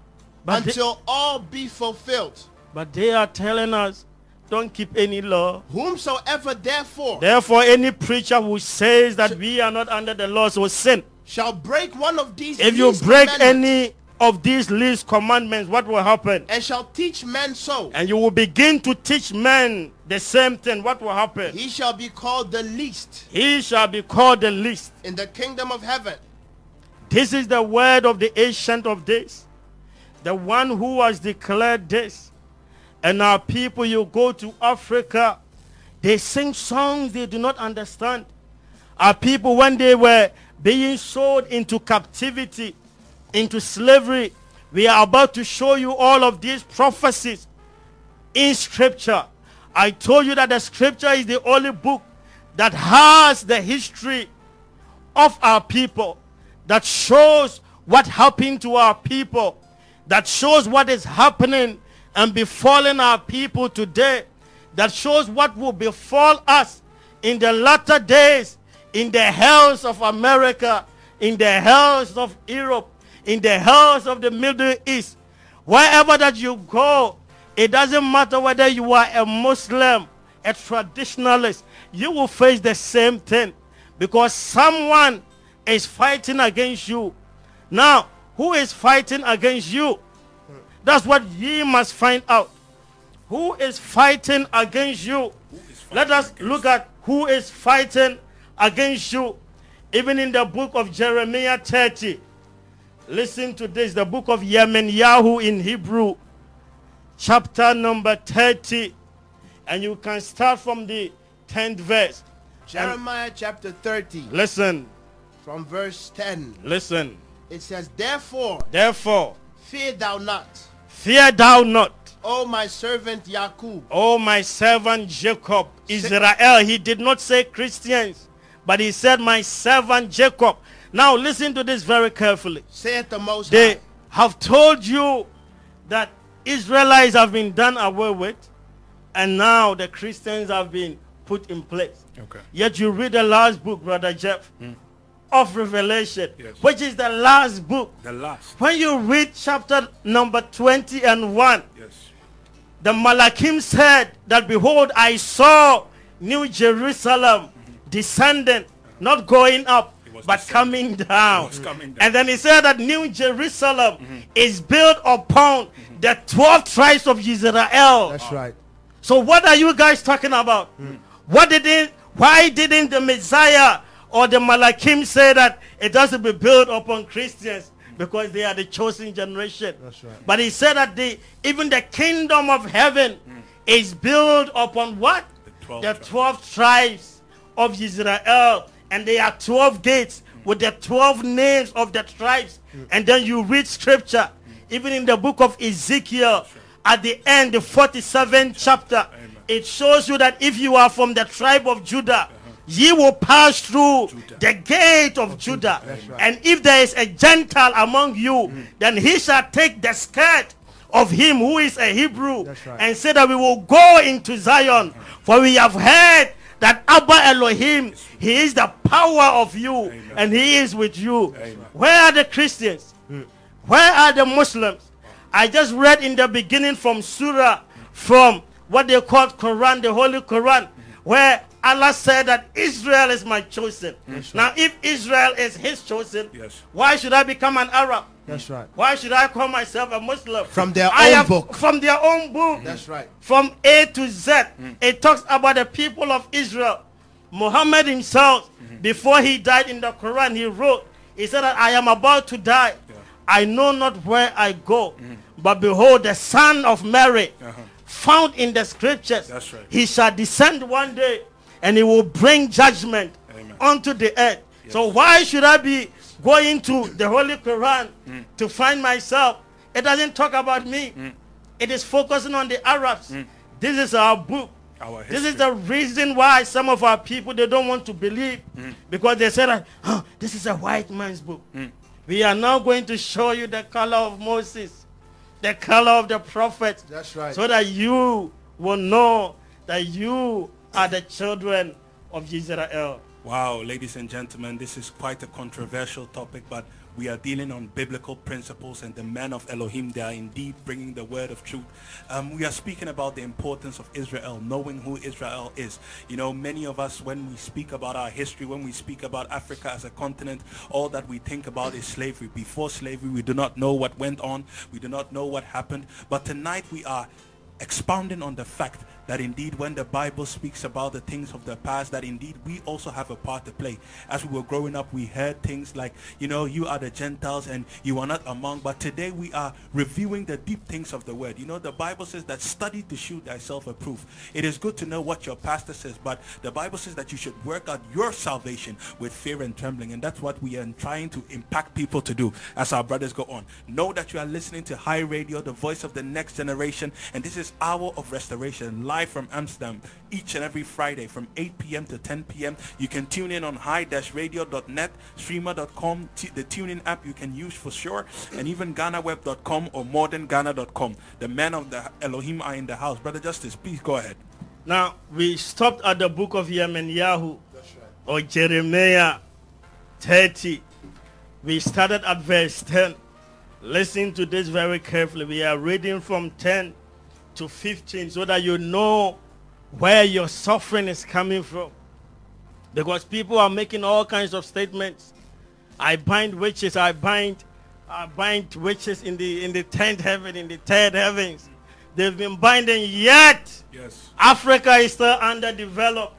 But until all be fulfilled. But they are telling us, don't keep any law. Whomsoever therefore Therefore, any preacher who says that we are not under the laws will sin. Shall break one of these If you break any of these least commandments, what will happen? and shall teach men so, And you will begin to teach men the same thing. What will happen? he shall be called the least He shall be called the least. in the kingdom of heaven. This is the word of the ancient of days. The one who has declared this. And our people, you go to Africa, they sing songs they do not understand. Our people, when they were being sold into captivity, into slavery, we are about to show you all of these prophecies in scripture. I told you that the scripture is the only book that has the history of our people, that shows what happened to our people, that shows what is happening and befalling our people today, that shows what will befall us in the latter days, in the hells of America, in the hells of Europe, in the hells of the Middle East. Wherever that you go, it doesn't matter whether you are a Muslim, a traditionalist, you will face the same thing because someone is fighting against you. Now, who is fighting against you? That's what ye must find out. Who is fighting against you? Let us look at who is fighting against you. Even in the book of Jeremiah 30. Listen to this, the book of Yirmeyahu in Hebrew, chapter number 30. And you can start from the 10th verse. Jeremiah chapter 30 Listen, from verse 10. listen. It says, Therefore, Therefore, fear thou not, fear thou not, O my servant Jakub. O my servant Jacob, Israel. He did not say Christians, but he said my servant Jacob. Now listen to this very carefully. saith the Most They High. have told you that Israelites have been done away with, and now the Christians have been put in place. Okay. Yet you read the last book, Brother Jeff, hmm. of Revelation, Yes. which is the last book. The last. When you read chapter number 20 and 1, Yes. the Malachim said that behold, I saw New Jerusalem descending, not going up, but coming down. Coming down. And then he said that New Jerusalem mm-hmm. is built upon mm-hmm. the 12 tribes of Israel. That's right. So what are you guys talking about? Mm. What didn't why didn't the Messiah or the Malachim say that it doesn't be built upon Christians? Because they are the chosen generation. That's right. But he said that the even the kingdom of heaven mm. is built upon what? The 12 the tribes. 12 tribes of Israel. And there are 12 gates with the 12 names of the tribes. And then you read scripture. Even in the book of Ezekiel, at the end, the 47th chapter, it shows you that if you are from the tribe of Judah, ye will pass through the gate of Judah. And if there is a Gentile among you, then he shall take the skirt of him who is a Hebrew right. and say that we will go into Zion. For we have heard that Abba Elohim, he is the power of you and he is with you. Where are the Christians? Where are the Muslims? I just read in the beginning from Surah, from what they call Quran, the Holy Quran, where Allah said that Israel is my chosen. Now, if Israel is his chosen, Yes. why should I become an Arab? That's right. Why should I call myself a Muslim? From their I own am- book. From their own book. That's right. From A to Z. It talks about the people of Israel. Muhammad himself, before he died in the Quran, he wrote, he said that I am about to die. I know not where I go. But behold, the son of Mary, uh-huh. found in the scriptures, That's right. he shall descend one day and he will bring judgment Amen. unto the earth. So why should I be going to the Holy Quran hmm. to find myself? It doesn't talk about me. Hmm. It is focusing on the Arabs. Hmm. This is our book. Our This is the reason why some of our people they don't want to believe because they say that "Huh, this is a white man's book. We are now going to show you the color of Moses, the color of the prophets, That's right. so that you will know that you are the children of Israel. Wow, ladies and gentlemen, this is quite a controversial topic, but we are dealing on biblical principles and the men of Elohim, they are indeed bringing the word of truth. Um, we are speaking about the importance of Israel, knowing who Israel is. You know, many of us, when we speak about our history, when we speak about Africa as a continent, all that we think about is slavery. Before slavery, we do not know what went on. We do not know what happened. But tonight we are expounding on the fact that indeed when the Bible speaks about the things of the past, that indeed we also have a part to play. As we were growing up, we heard things like, you know, you are the Gentiles and you are not among. But today we are reviewing the deep things of the word. You know, the Bible says that study to show thyself approved. It is good to know what your pastor says, but the Bible says that you should work out your salvation with fear and trembling. And that's what we are trying to impact people to do as our brothers go on. Know that you are listening to Hi Radio, the voice of the next generation. And this is Hour of Restoration, live from Amsterdam, each and every Friday from 8 p.m. to 10 p.m. You can tune in on hi-radio.net, streema.com, the tuning app you can use for sure, and even GhanaWeb.com or modernghana.com. The men of the Elohim are in the house. Brother Justice, please go ahead. Now we stopped at the book of Yirmeyahu or Jeremiah 30. We started at verse 10. Listen to this very carefully. We are reading from 10 to 15 so that you know where your suffering is coming from. Because people are making all kinds of statements. I bind witches, I bind I bind witches in the in the tenth heaven, in the third heavens. They've been binding yet Yes. Africa is still underdeveloped.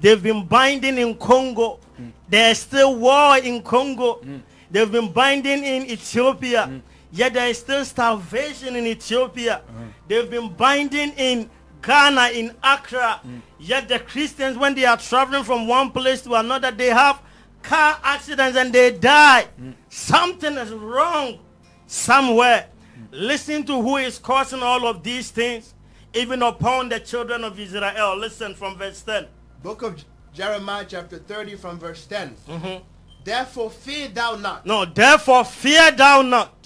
They've been binding in Congo. Mm. There's still war in Congo. Mm. They've been binding in Ethiopia. Mm. Yet there is still starvation in Ethiopia. They've been binding in Ghana, in Accra. Yet the Christians, when they are traveling from one place to another, they have car accidents and they die. Something is wrong somewhere. Listen to who is causing all of these things, even upon the children of Israel. Listen from verse 10. Book of Jeremiah chapter 30 from verse 10. Mm-hmm. Therefore fear thou not, No, therefore fear thou not,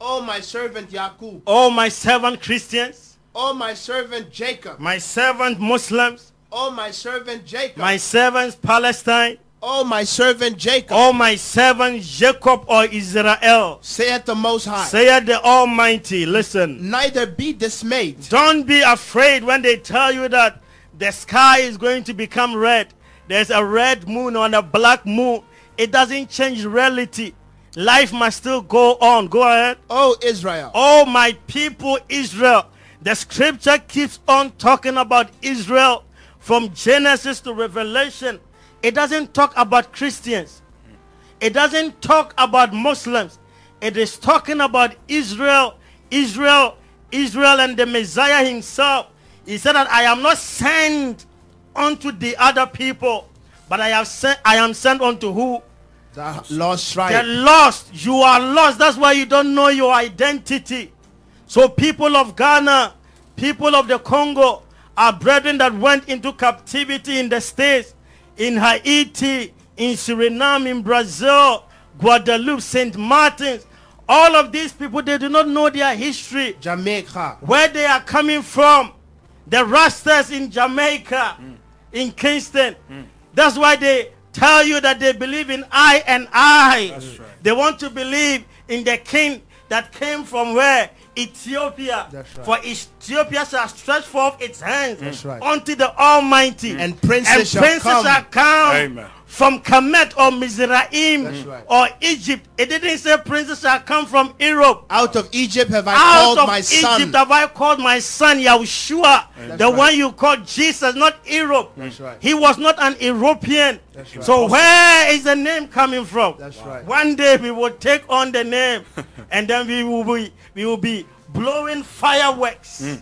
O my servant Jacob, O my servant Christians, O my servant Jacob, my servant Muslims, O my servant Jacob, my servants Palestine, O my servant Jacob, O my servant Jacob or Israel. saith the Most High. Saith the Almighty, listen. Neither be dismayed, Don't be afraid when they tell you that the sky is going to become red. There's a red moon or a black moon. it doesn't change reality. Life must still go on. Go ahead. Oh, Israel, Oh, my people, Israel. The scripture keeps on talking about Israel from Genesis to Revelation. It doesn't talk about Christians. It doesn't talk about Muslims. It is talking about Israel, Israel, Israel and the Messiah himself. He said that I am not sent unto the other people, but I have sent I am sent unto who? The lost They're lost. You are lost. That's why you don't know your identity. So people of Ghana, people of the Congo, our brethren that went into captivity in the States, in Haiti, in Suriname, in Brazil, Guadeloupe, St. Martins, all of these people, they do not know their history Jamaica, where they are coming from. The Rastas in Jamaica, mm. in Kingston. Mm. That's why they tell you that they believe in I and I. That's right. They want to believe in the king that came from where? Ethiopia. That's right. For Ethiopia shall stretch forth its hands right. unto the Almighty. And princes and shall come. shall come Amen. From Kemet or Mizraim right. or Egypt. It didn't say princes shall come from Europe. out of Egypt have I Out called of my Egypt son. have I called my son Yahushua, That's the right. one you call Jesus, not Europe. That's right. He was not an European. So where is the name coming from? That's right. One day we will take on the name, and then we will be we will be blowing fireworks, Hmm.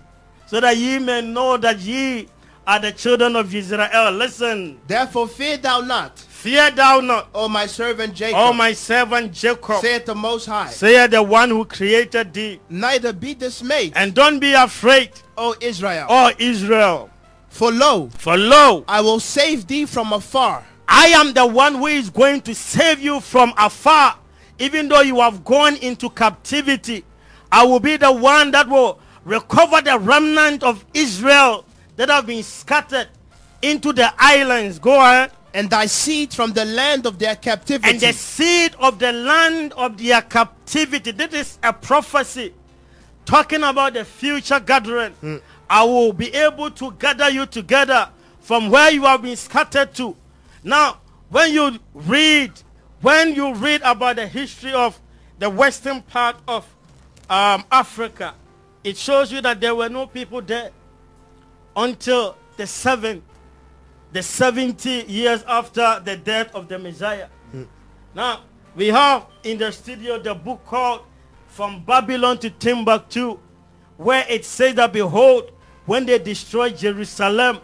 so that ye may know that ye are the children of Israel. Listen, Therefore fear thou not, fear thou not, O my servant Jacob, O my servant Jacob, saith the Most High. saith the one who created thee, Neither be dismayed, and don't be afraid. O Israel. O Israel. For lo, For lo, I will save thee from afar. I am the one who is going to save you from afar. Even though you have gone into captivity, I will be the one that will recover the remnant of Israel that have been scattered into the islands. Go ahead. and thy seed from the land of their captivity. And the seed of the land of their captivity. This is a prophecy talking about the future gathering. I will be able to gather you together from where you have been scattered to. Now, when you read, when you read about the history of the western part of um, Africa, it shows you that there were no people there until the seventh, the 70 years after the death of the Messiah. Hmm. Now, we have in the studio the book called From Babylon to Timbuktu, where it says that, behold, when they destroyed Jerusalem,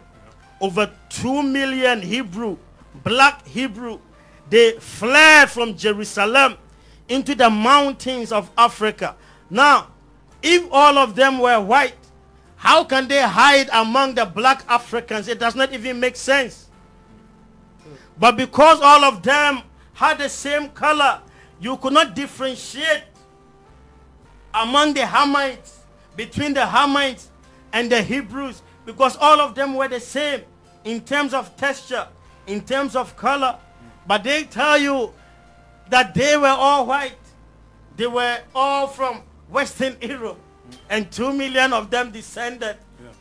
over 2 million Hebrew, black Hebrew, they fled from Jerusalem into the mountains of Africa. Now, if all of them were white, how can they hide among the black Africans? It does not even make sense. But because all of them had the same color, you could not differentiate among the Hamites, between the Hamites and the Hebrews, because all of them were the same in terms of texture, in terms of color. But they tell you that they were all white. They were all from Western Europe. And two million of them descended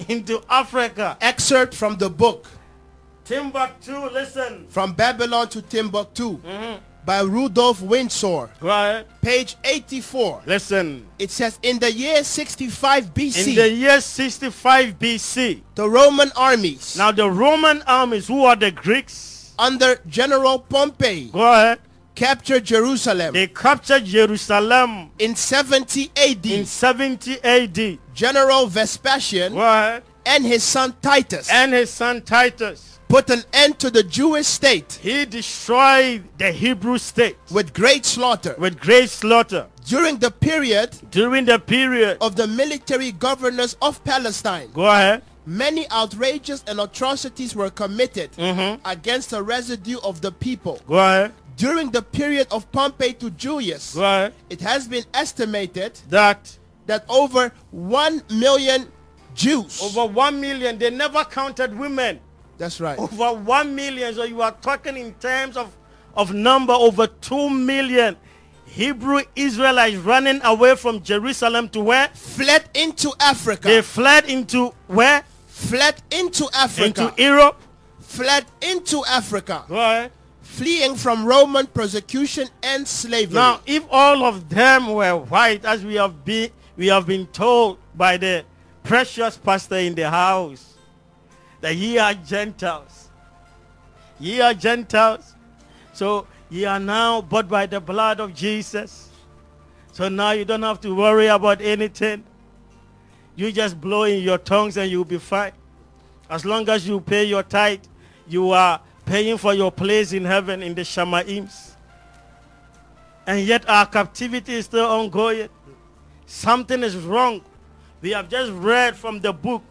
into Africa. Excerpt from the book Timbuktu, listen. From Babylon to Timbuktu Mm-hmm. by Rudolph Windsor, Go ahead. page 84. Listen. It says, In the year 65 BC, In the year 65 BC, the Roman armies now the Roman armies, who are the Greeks, under General Pompey go ahead. Captured Jerusalem They captured Jerusalem in 70 AD. in 70 AD. General Vespasian ahead. and his son Titus And his son Titus, put an end to the Jewish state he destroyed the Hebrew state with great slaughter. with great slaughter During the period during the period. of the military governors of Palestine, Go ahead. many outrageous and atrocities were committed Mhm. against the residue of the people. Go ahead. During the period of Pompey to Julius, ahead. it has been estimated That that over 1 million Jews, over 1 million, they never counted women. that's right, over 1 million. So you are talking in terms of, of number over 2 million Hebrew Israelites running away from Jerusalem to where? fled into Africa, They fled into where? fled into Africa, Into Europe. fled into Africa, ahead. Fleeing from Roman persecution and slavery. Now, if all of them were white, as we have been, we have been told by the precious pastor in the house, that ye are Gentiles. Ye are Gentiles. So ye are now bought by the blood of Jesus. So now you don't have to worry about anything. You just blow in your tongues and you'll be fine. As long as you pay your tithe, you are paying for your place in heaven in the Shamaims. And yet our captivity is still ongoing. Something is wrong. We have just read from the book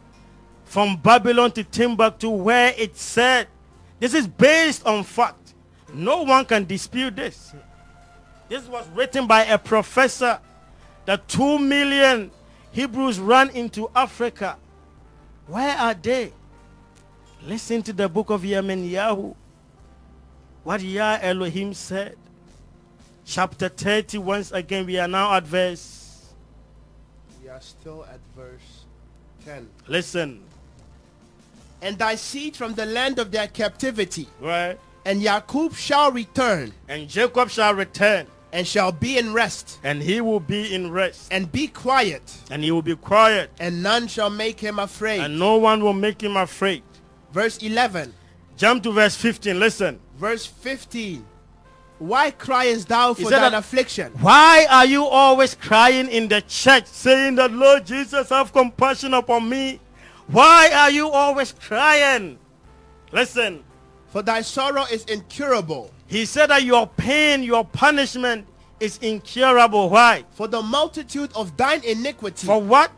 from Babylon to Timbuktu where it said, this is based on fact. No one can dispute this. This was written by a professor that two million Hebrews ran into Africa. Where are they? Listen to the book of Yahoo. What Yah Elohim said. Chapter 30, once again, we are now at verse. We are still at verse 10. Listen. And thy seed from the land of their captivity, Right? and Jacob shall return, And Jacob shall return, and shall be in rest, and he will be in rest, and be quiet, and he will be quiet, and none shall make him afraid. and no one will make him afraid. Verse 11, Jump to verse 15. Listen. verse 15. Why criest thou for that- affliction? Why are you always crying in the church saying that Lord Jesus have compassion upon me? Why are you always crying? Listen. For thy sorrow is incurable. He said that your pain, your punishment is incurable. Why? For the multitude of thine iniquity. For what?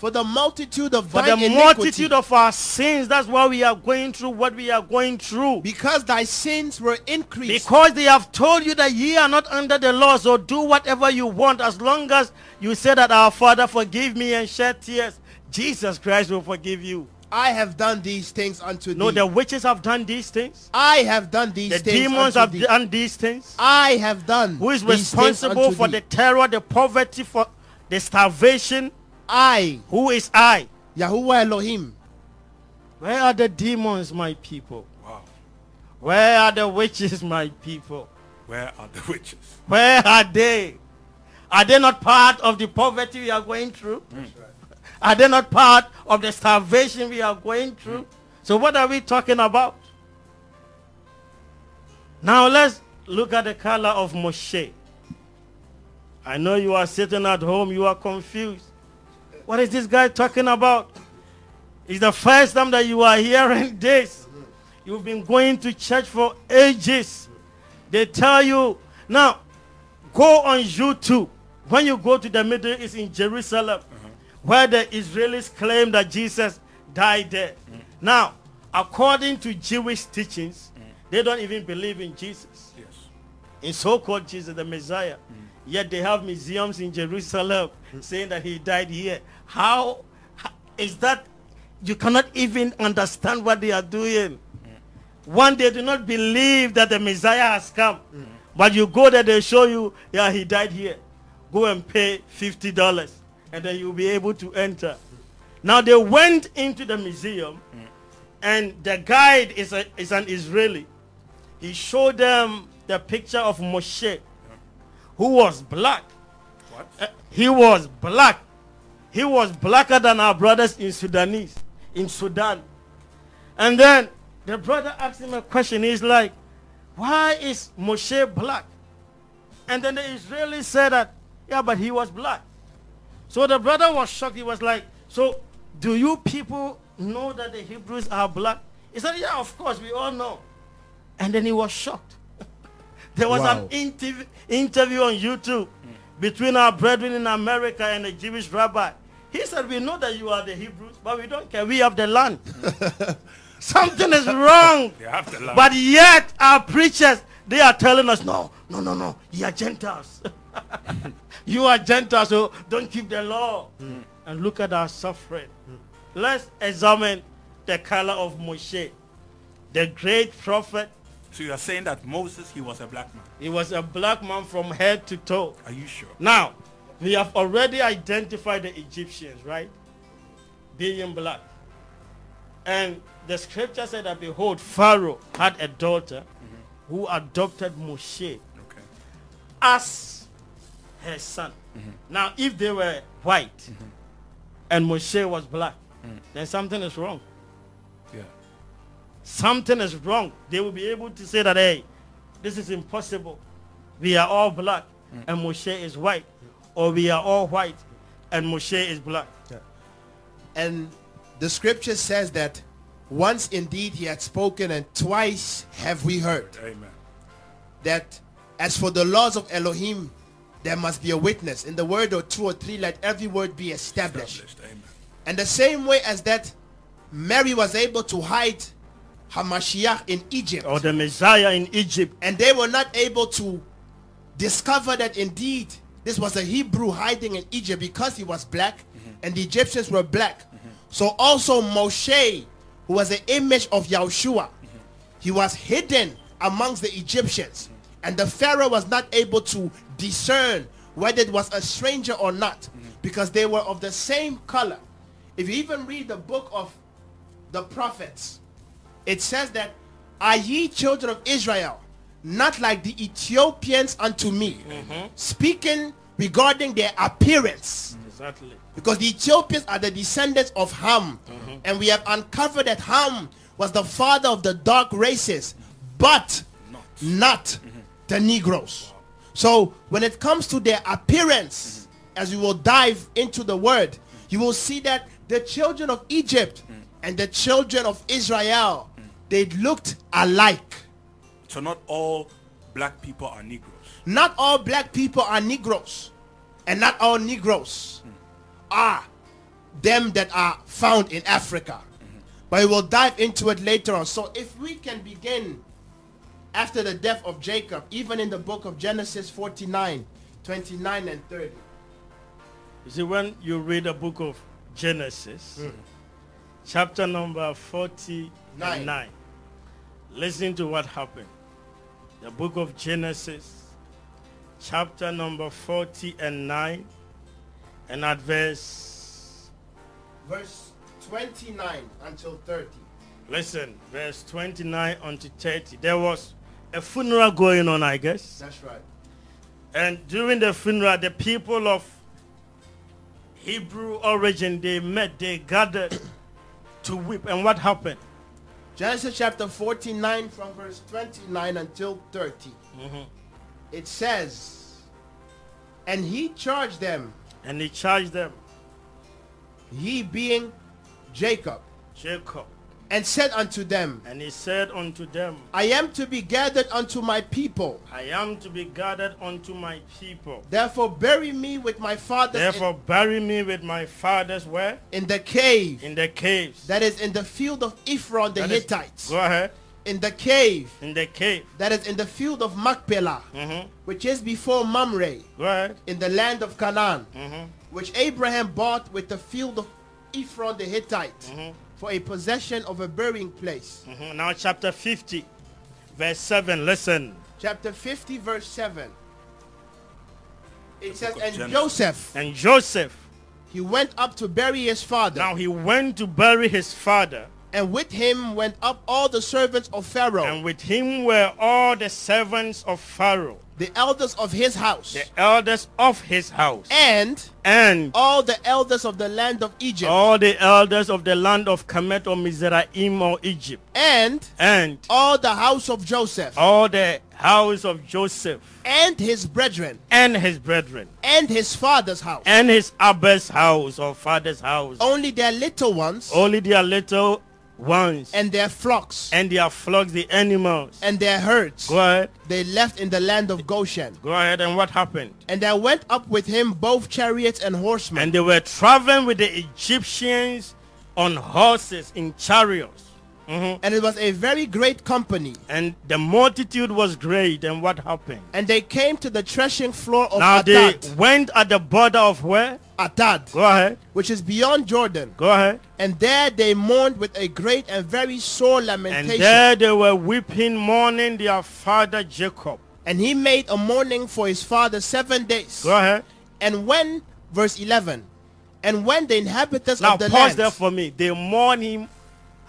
For the multitude of For the thine iniquity. multitude of our sins. That's why we are going through what we are going through. because thy sins were increased. Because they have told you that ye are not under the law, so do whatever you want as long as you say that our Father forgive me and shed tears. Jesus Christ will forgive you. I have done these things unto No, thee. the witches have done these things. I have done these The things The demons have thee. done these things. I have done Who is responsible for thee. the terror, the poverty, for the starvation? I, Who is I? Yahuwah Elohim. Where are the demons, my people? Wow. Where are the witches, my people? Where are the witches? Where are they? Are they not part of the poverty we are going through? Hmm. Are they not part of the starvation we are going through? Hmm. So what are we talking about? Now let's look at the color of Moshe. I know you are sitting at home, you are confused. What is this guy talking about? It's the first time that you are hearing this. You've been going to church for ages. They tell you, now, go on YouTube. When you go to the Middle East in Jerusalem, mm-hmm. where the Israelis claim that Jesus died there. Mm-hmm. Now, according to Jewish teachings, mm-hmm. they don't even believe in Jesus. Yes. In so-called Jesus, the Messiah. Yet they have museums in Jerusalem saying that he died here. How is that? You cannot even understand what they are doing. One, they do not believe that the Messiah has come. But you go there, they show you, yeah, he died here. Go and pay $50 and then you'll be able to enter. Now they went into the museum and the guide is, a, is an Israeli. He showed them the picture of Moshe who was black. What? Uh, he was black. He was blacker than our brothers in Sudanese, in Sudan. And then the brother asked him a question. He's like, why is Moshe black? And then the Israeli said that, yeah, but he was black. So the brother was shocked. He was like, so do you people know that the Hebrews are black? He said, yeah, of course, we all know. And then he was shocked. there was Wow. an interview, interview on YouTube between our brethren in America and a Jewish rabbi. He said, we know that you are the Hebrews, but we don't care. We have the land. Something is wrong. They have the land. But yet our preachers, they are telling us, no, no, no, no, you are Gentiles. you are Gentiles, so don't keep the law. Hmm. And look at our suffering. Let's examine the color of Moshe, the great prophet. So you are saying that Moses, he was a black man. He was a black man from head to toe. Are you sure? Now, we have already identified the Egyptians, right? Being black. And the scripture said that, behold, Pharaoh had a daughter mm-hmm. who adopted Moshe Okay. as her son. Mm-hmm. Now, if they were white mm-hmm. and Moshe was black, mm. then something is wrong. Yeah. Something is wrong. They will be able to say that, hey, this is impossible. We are all black mm. and Moshe is white. Or we are all white and Moshe is black. And the scripture says that once indeed he had spoken and twice have we heard Amen. that as for the laws of Elohim, there must be a witness. In the word or two or three, let every word be established. Established. Amen. And the same way as that Mary was able to hide Hamashiach in Egypt, Or the Messiah in Egypt. and they were not able to discover that indeed this was a Hebrew hiding in Egypt because he was black mm-hmm. and the Egyptians were black. Mm-hmm. So also Moshe, who was an image of Yahushua, mm-hmm. he was hidden amongst the Egyptians. And the Pharaoh was not able to discern whether it was a stranger or not because they were of the same color. If you even read the book of the prophets, it says that, Are ye children of Israel, not like the Ethiopians unto me? Speaking regarding their appearance. Exactly. Because the Ethiopians are the descendants of Ham. And we have uncovered that Ham was the father of the dark races, but not, the Negroes. So when it comes to their appearance, as we will dive into the word, you will see that the children of Egypt and the children of Israel, they looked alike. So not all black people are Negroes. Not all black people are Negroes. And not all Negroes are them that are found in Africa. But we will dive into it later on. So if we can begin after the death of Jacob, even in the book of Genesis 49, 29 and 30. You see, when you read the book of Genesis, hmm. chapter number 49, Nine. listen to what happened. The book of Genesis, chapter number 40 and 9, and at verse, Verse 29 until 30. listen, verse 29 unto 30. There was a funeral going on, I guess. That's right. And during the funeral, the people of Hebrew origin, they met, they gathered to weep. And what happened? Genesis chapter 49 from verse 29 until 30. Mm-hmm. It says, And he charged them, And he charged them, he being Jacob, Jacob. And said unto them, And he said unto them, I am to be gathered unto my people. I am to be gathered unto my people. Therefore bury me with my fathers Therefore bury me with my fathers where? in, in the cave In the caves. that is in the field of Ephron the That is- Hittites. Go ahead. In the cave In the cave. that is in the field of Machpelah, Mhm. which is before Mamre, Go ahead. in the land of Canaan, Mhm. which Abraham bought with the field of Ephron the Hittite Mhm. For a possession of a burying place. Mhm. Now chapter 50, verse 7. Listen. Chapter 50, verse 7. It says, And Genesis. Joseph, And Joseph, he went up to bury his father, now he went to bury his father. and with him went up all the servants of Pharaoh, And with him were all the servants of Pharaoh, the elders of his house, the elders of his house, and and all the elders of the land of Egypt, all the elders of the land of Kemet or Mizraim or Egypt, and and all the house of Joseph, all the house of Joseph, and his brethren, and his brethren, and his father's house. and his Abba's house or father's house, Only their little ones, only their little ones, and their flocks, and their flocks, the animals. and their herds, Go ahead, they left in the land of Goshen. go ahead, and what happened? And there went up with him both chariots and horsemen. And they were traveling with the Egyptians on horses in chariots. Mhm. And it was a very great company. And the multitude was great. And what happened? And they came to the threshing floor of now they went at the border of where? Atad, Go ahead. which is beyond Jordan. Go ahead. And there they mourned with a great and very sore lamentation. And there they were weeping, mourning their father Jacob. And he made a mourning for his father seven days. Go ahead. And when, verse 11, and when the inhabitants Now of the land... Now pause there for me. They mourn him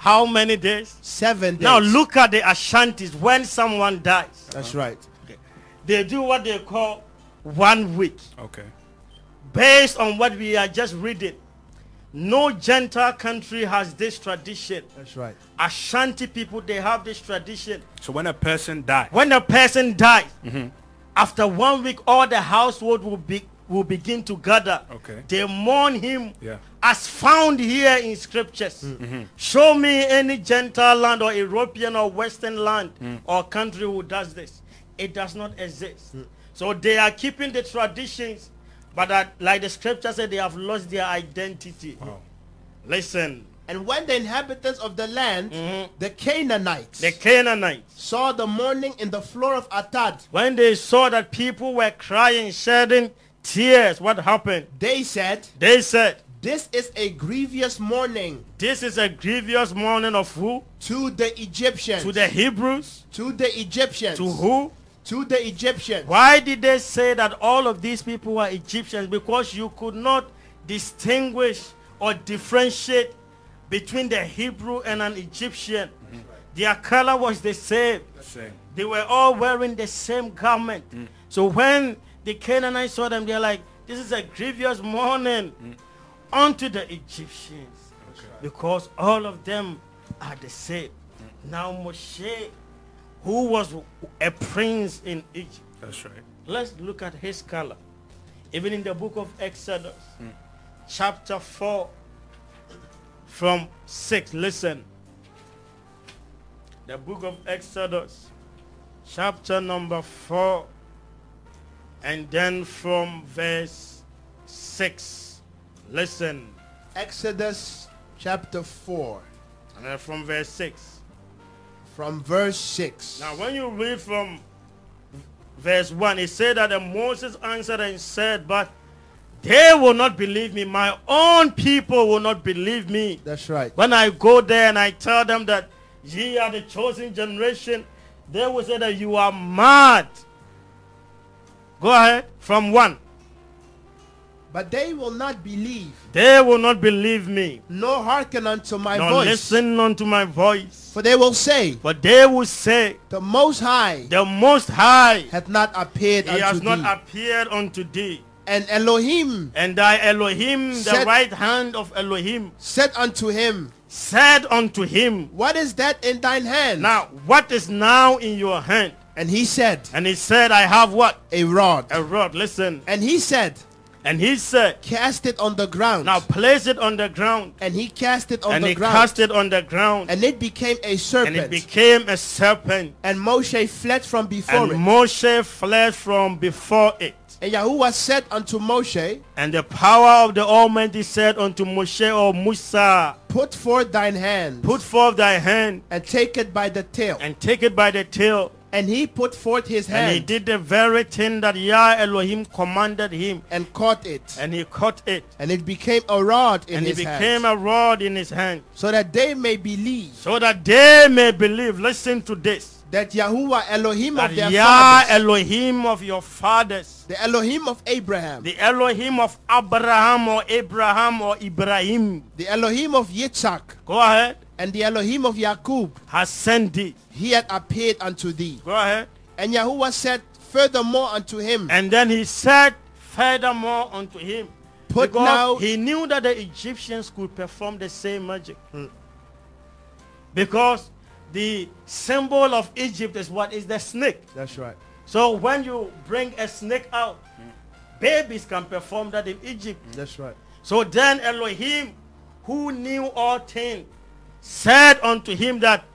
how many days? Seven days. Now look at the Ashantis when someone dies. That's right. They do what they call one week. Okay. Based on what we are just reading. No Gentile country has this tradition. That's right. Ashanti people, they have this tradition. So when a person dies, When a person dies, mm-hmm. after one week, all the household will be will begin to gather. Okay. They mourn him Yeah. As found here in scriptures. Show me any Gentile land or European or Western land or country who does this. It does not exist. So they are keeping the traditions, but that, like the scripture said, they have lost their identity. Wow. Listen, And when the inhabitants of the land, Mhm. the Canaanites, the Canaanites, saw the mourning in the floor of Atad, when they saw that people were crying, shedding tears, what happened? they said, They said, This is a grievous mourning this is a grievous mourning of who? to the Egyptians. To the Hebrews? to the Egyptians. To who? To the Egyptians. Why did they say that all of these people were Egyptians? Because you could not distinguish or differentiate between the Hebrew and an Egyptian. Mm-hmm. Their color was the same. Same. They were all wearing the same garment. Mm. So when the Canaanites saw them, they're like, this is a grievous mourning mm. Unto the Egyptians. Because all of them are the same. Mm. Now Moshe, who was a prince in Egypt, That's right. let's look at his color. Even in the book of Exodus, mm. chapter 4, from 6, listen. The book of Exodus, chapter number 4, and then from verse 6. Listen. Exodus chapter 4 And then from verse 6. from verse 6. Now, when you read from verse 1, it said that and Moses answered and said, But they will not believe me. My own people will not believe me. That's right. When I go there and I tell them that ye are the chosen generation, they will say that you are mad. Go ahead. From 1. But they will not believe, They will not believe me. nor hearken unto my nor voice. listen unto my voice. For they will say, For they will say, The Most High The Most High, hath not appeared He unto has not appeared unto thee. and Elohim And thy Elohim, the right hand of Elohim, said unto him, said unto him, What is that in thine hand? Now, what is now in your hand? And he said, And he said, I have what? A rod. A rod. Listen. And he said, And he said, Cast it on the ground. Now place it on the ground. and he cast it on and the he ground. cast it on the ground. and it became a serpent. And it became a serpent. and Moshe fled from before And it. Moshe fled from before it. and Yahuwah said unto Moshe, And the power of the Almighty said unto Moshe or Musa, Put forth thine hand, Put forth thy hand and take it by the tail. and take it by the tail. And he put forth his hand. And he did the very thing that Yah Elohim commanded him. and caught it. And he caught it. And it became a rod in And it became hand. a rod in his hand. So that they may believe So that they may believe. Listen to this. that Yahuwah Elohim That of their Yah fathers, Elohim of your fathers. the Elohim of Abraham, The Elohim of Abraham or Abraham or Ibrahim. the Elohim of Yitzhak, Go ahead. And the Elohim of Yaqub, Has sent thee. he had appeared unto thee. Go ahead. And Yahuwah said furthermore unto him, And then he said furthermore unto him. Put because now- he knew that the Egyptians could perform the same magic. Hmm. Because the symbol of Egypt is what is the snake. That's right. So when you bring a snake out, babies can perform that in Egypt. That's right. So then Elohim, who knew all things, said unto him that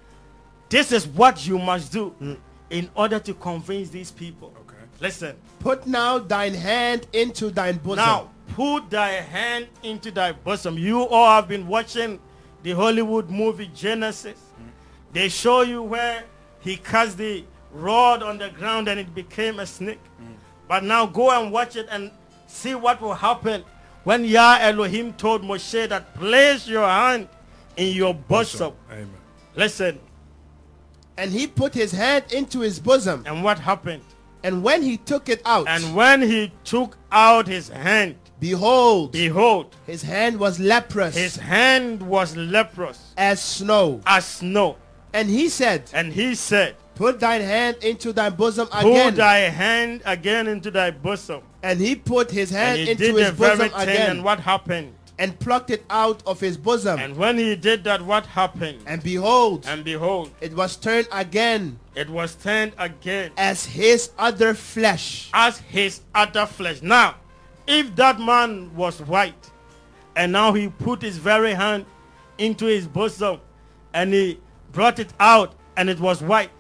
this is what you must do hmm. in order to convince these people. Okay. Listen. Put now thine hand into thine bosom. Now, put thy hand into thy bosom. You all have been watching the Hollywood movie Genesis. Hmm. They show you where he cast the rod on the ground and it became a snake. Hmm. But now go and watch it and see what will happen when Yah Elohim told Moshe that place your hand in your bosom. Amen. Listen, And he put his hand into his bosom. and what happened? And when he took it out, And when he took out his hand, behold, behold, his hand was leprous his hand was leprous as snow. as snow. And he said, And he said, Put thine hand into thy bosom again. Put thy hand again into thy bosom. and he put his And hand he into did his the very bosom thing, again and what happened? And plucked it out of his bosom. And when he did that, what happened? and behold, And behold, it was turned again it was turned again as his other flesh. as his other flesh. Now, if that man was white, and now he put his very hand into his bosom, and he brought it out, and it was white,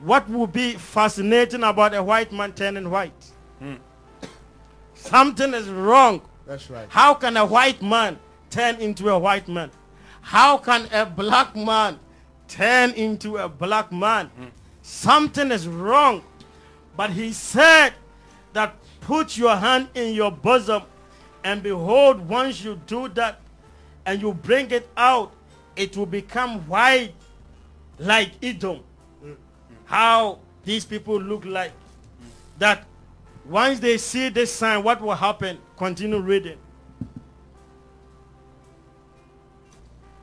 what would be fascinating about a white man turning white? Hmm. Something is wrong. That's right. How can a white man turn into a white man? How can a black man turn into a black man? Hmm. Something is wrong. But he said that put your hand in your bosom and behold, once you do that and you bring it out, it will become white like Edom. Hmm. How these people look like. Hmm. That once they see this sign, what will happen? Continue reading.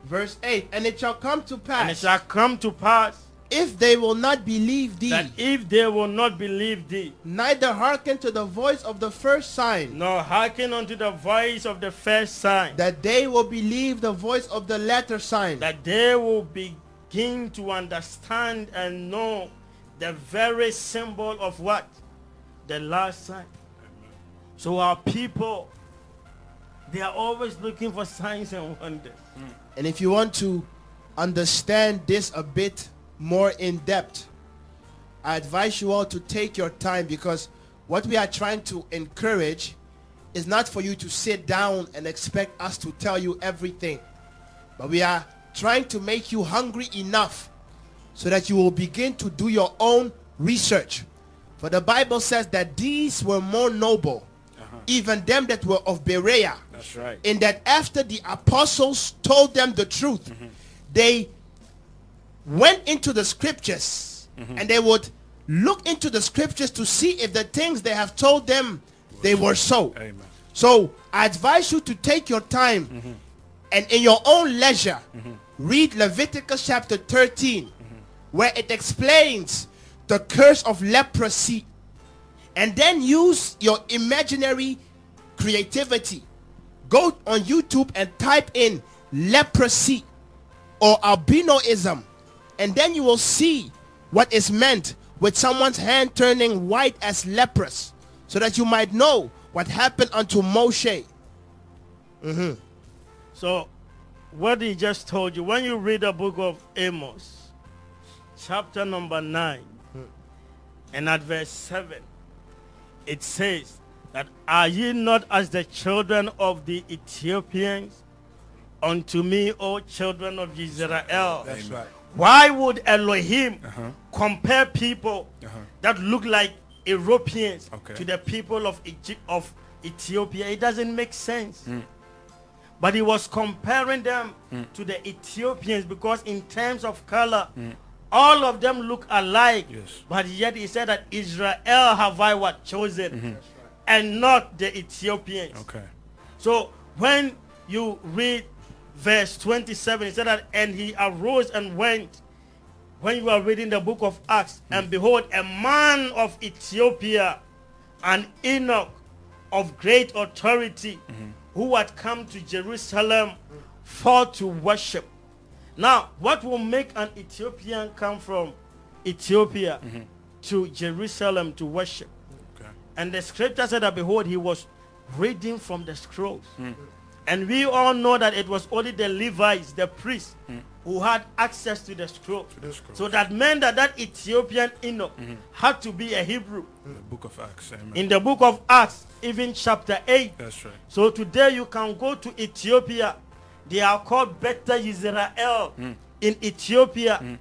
Verse 8 And it shall come to pass. And it shall come to pass if they will not believe thee, that if they will not believe thee, neither hearken to the voice of the first sign, nor hearken unto the voice of the first sign, that they will believe the voice of the latter sign. that they will begin to understand and know the very symbol of what? The last sign. So our people, they are always looking for signs and wonders. Hmm. And if you want to understand this a bit more in depth, I advise you all to take your time because what we are trying to encourage is not for you to sit down and expect us to tell you everything. But we are trying to make you hungry enough so that you will begin to do your own research. For the Bible says that these were more noble, even them that were of Berea That's right. in that after the apostles told them the truth, mm-hmm. they went into the scriptures mm-hmm. and they would look into the scriptures to see if the things they have told them they were so. Amen. So I advise you to take your time mm-hmm. and in your own leisure read Leviticus chapter 13 where it explains the curse of leprosy and then use your imaginary creativity. Go on YouTube and type in leprosy or albinoism and then you will see what is meant with someone's hand turning white as leprous so that you might know what happened unto Moshe. Mm-hmm. So, what he just told you, when you read the book of Amos, chapter number 9, hmm. and at verse 7, it says that, Are ye not as the children of the Ethiopians? Unto me, O children of Israel. That's right. Why would Elohim uh-huh. compare people uh-huh. that look like Europeans Okay. to the people of Egypt of Ethiopia? It doesn't make sense. Hmm. But he was comparing them hmm. to the Ethiopians because in terms of color, hmm. All of them look alike. Yes. But yet he said that Israel have I what chosen mm-hmm. and not the Ethiopians. Okay. So when you read verse 27, he said that, and he arose and went. When you are reading the book of Acts, and mm-hmm. behold, a man of Ethiopia, an eunuch of great authority, mm-hmm. who had come to Jerusalem for to worship. Now, what will make an Ethiopian come from Ethiopia mm-hmm. to Jerusalem to worship? Okay. And the scripture said that behold, he was reading from the scrolls. Mm. And we all know that it was only the Levites, the priests, mm. who had access to the scroll. the scrolls. So that meant that that Ethiopian eunuch mm-hmm. had to be a Hebrew. The book of Acts. Amen. In the book of Acts, even chapter 8. That's right. So today you can go to Ethiopia. They are called Beta Israel hmm. in Ethiopia. Hmm.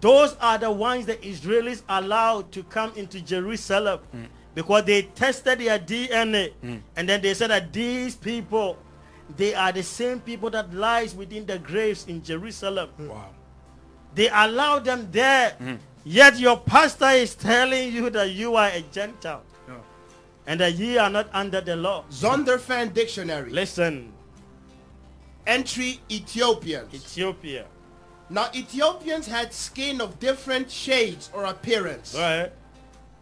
Those are the ones the Israelis allowed to come into Jerusalem hmm. because they tested their DNA and then they said that these people, they are the same people that lies within the graves in Jerusalem. Wow. They allow them there. Yet your pastor is telling you that you are a Gentile. And that ye are not under the law. Zondervan Dictionary. Listen, Entry Ethiopians. Ethiopia. Now Ethiopians had skin of different shades or appearance. Right?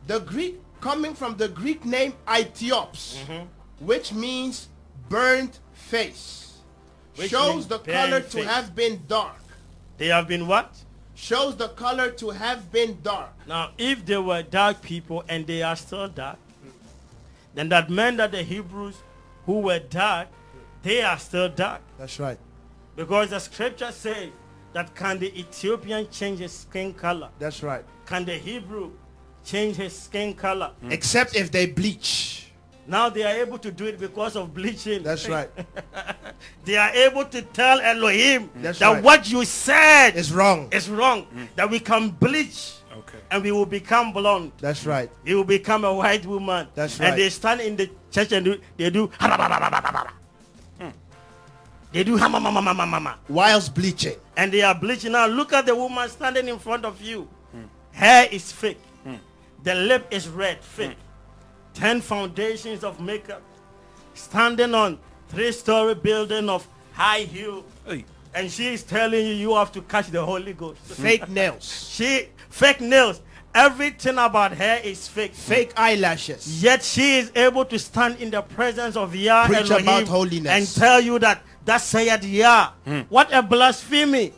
The Greek coming from the Greek name Ethiops, Mm-hmm. which means burnt face. Which shows the color to have been dark. They have been what? Shows the color to have been dark. Now, if they were dark people and they are still dark, then that meant that the Hebrews who were dark, they are still dark. That's right. Because the scripture says that can the Ethiopian change his skin color? That's right. Can the Hebrew change his skin color? Mm. Except if they bleach. Now they are able to do it because of bleaching. That's right. They are able to tell Elohim mm. That's that right. what you said is wrong. is wrong. Mm. That we can bleach Okay. and we will become blonde. That's right. You will become a white woman. That's right. And they stand in the church and do, they do they do hamma mama mama mama. Whilst bleaching. And they are bleaching. Now look at the woman standing in front of you. Hair is fake. The lip is red, fake. Ten foundations of makeup. Standing on three-story building of high heel. Hey. And she is telling you you have to catch the Holy Ghost. Fake nails. She fake nails. Everything about her is fake. Fake eyelashes. Yet she is able to stand in the presence of Yah Preach Elohim about holiness. and tell you that that saith Yah. What a blasphemy.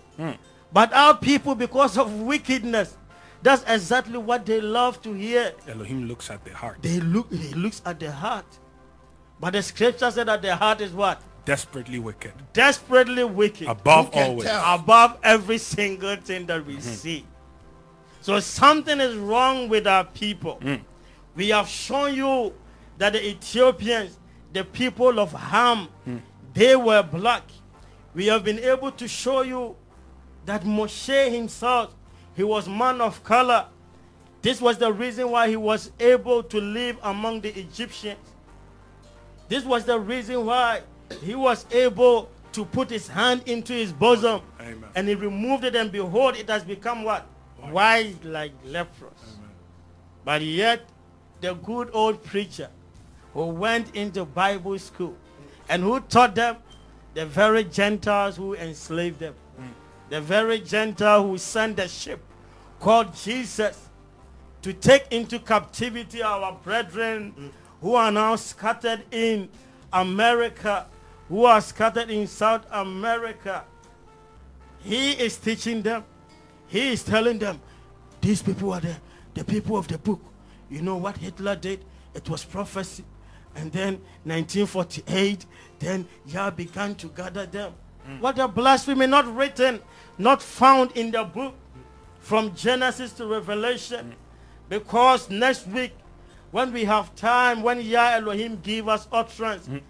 But our people, because of wickedness, that's exactly what they love to hear. Elohim looks at the heart. They look, he looks at the heart. But the scripture said that the heart is what? Desperately wicked. Desperately wicked. Above Who always. tell? above every single thing that we mm-hmm. see. So something is wrong with our people. Mm. We have shown you that the Ethiopians, the people of Ham, mm. They were black. We have been able to show you that Moshe himself, he was man of color. This was the reason why he was able to live among the Egyptians. This was the reason why he was able to put his hand into his bosom Amen. and he removed it and behold it has become what? White like leprous. But yet the good old preacher who went into Bible school and who taught them the very Gentiles who enslaved them. Hmm. The very Gentile who sent the ship called Jesus to take into captivity our brethren hmm. who are now scattered in America, who are scattered in South America. He is teaching them. He is telling them, these people are the, the people of the book. You know what Hitler did? It was prophecy. And then 1948, then Yah began to gather them. Mm. What a blasphemy, not written, not found in the book from Genesis to Revelation. Mm. Because next week, when we have time, when Yah Elohim give us utterance, mm.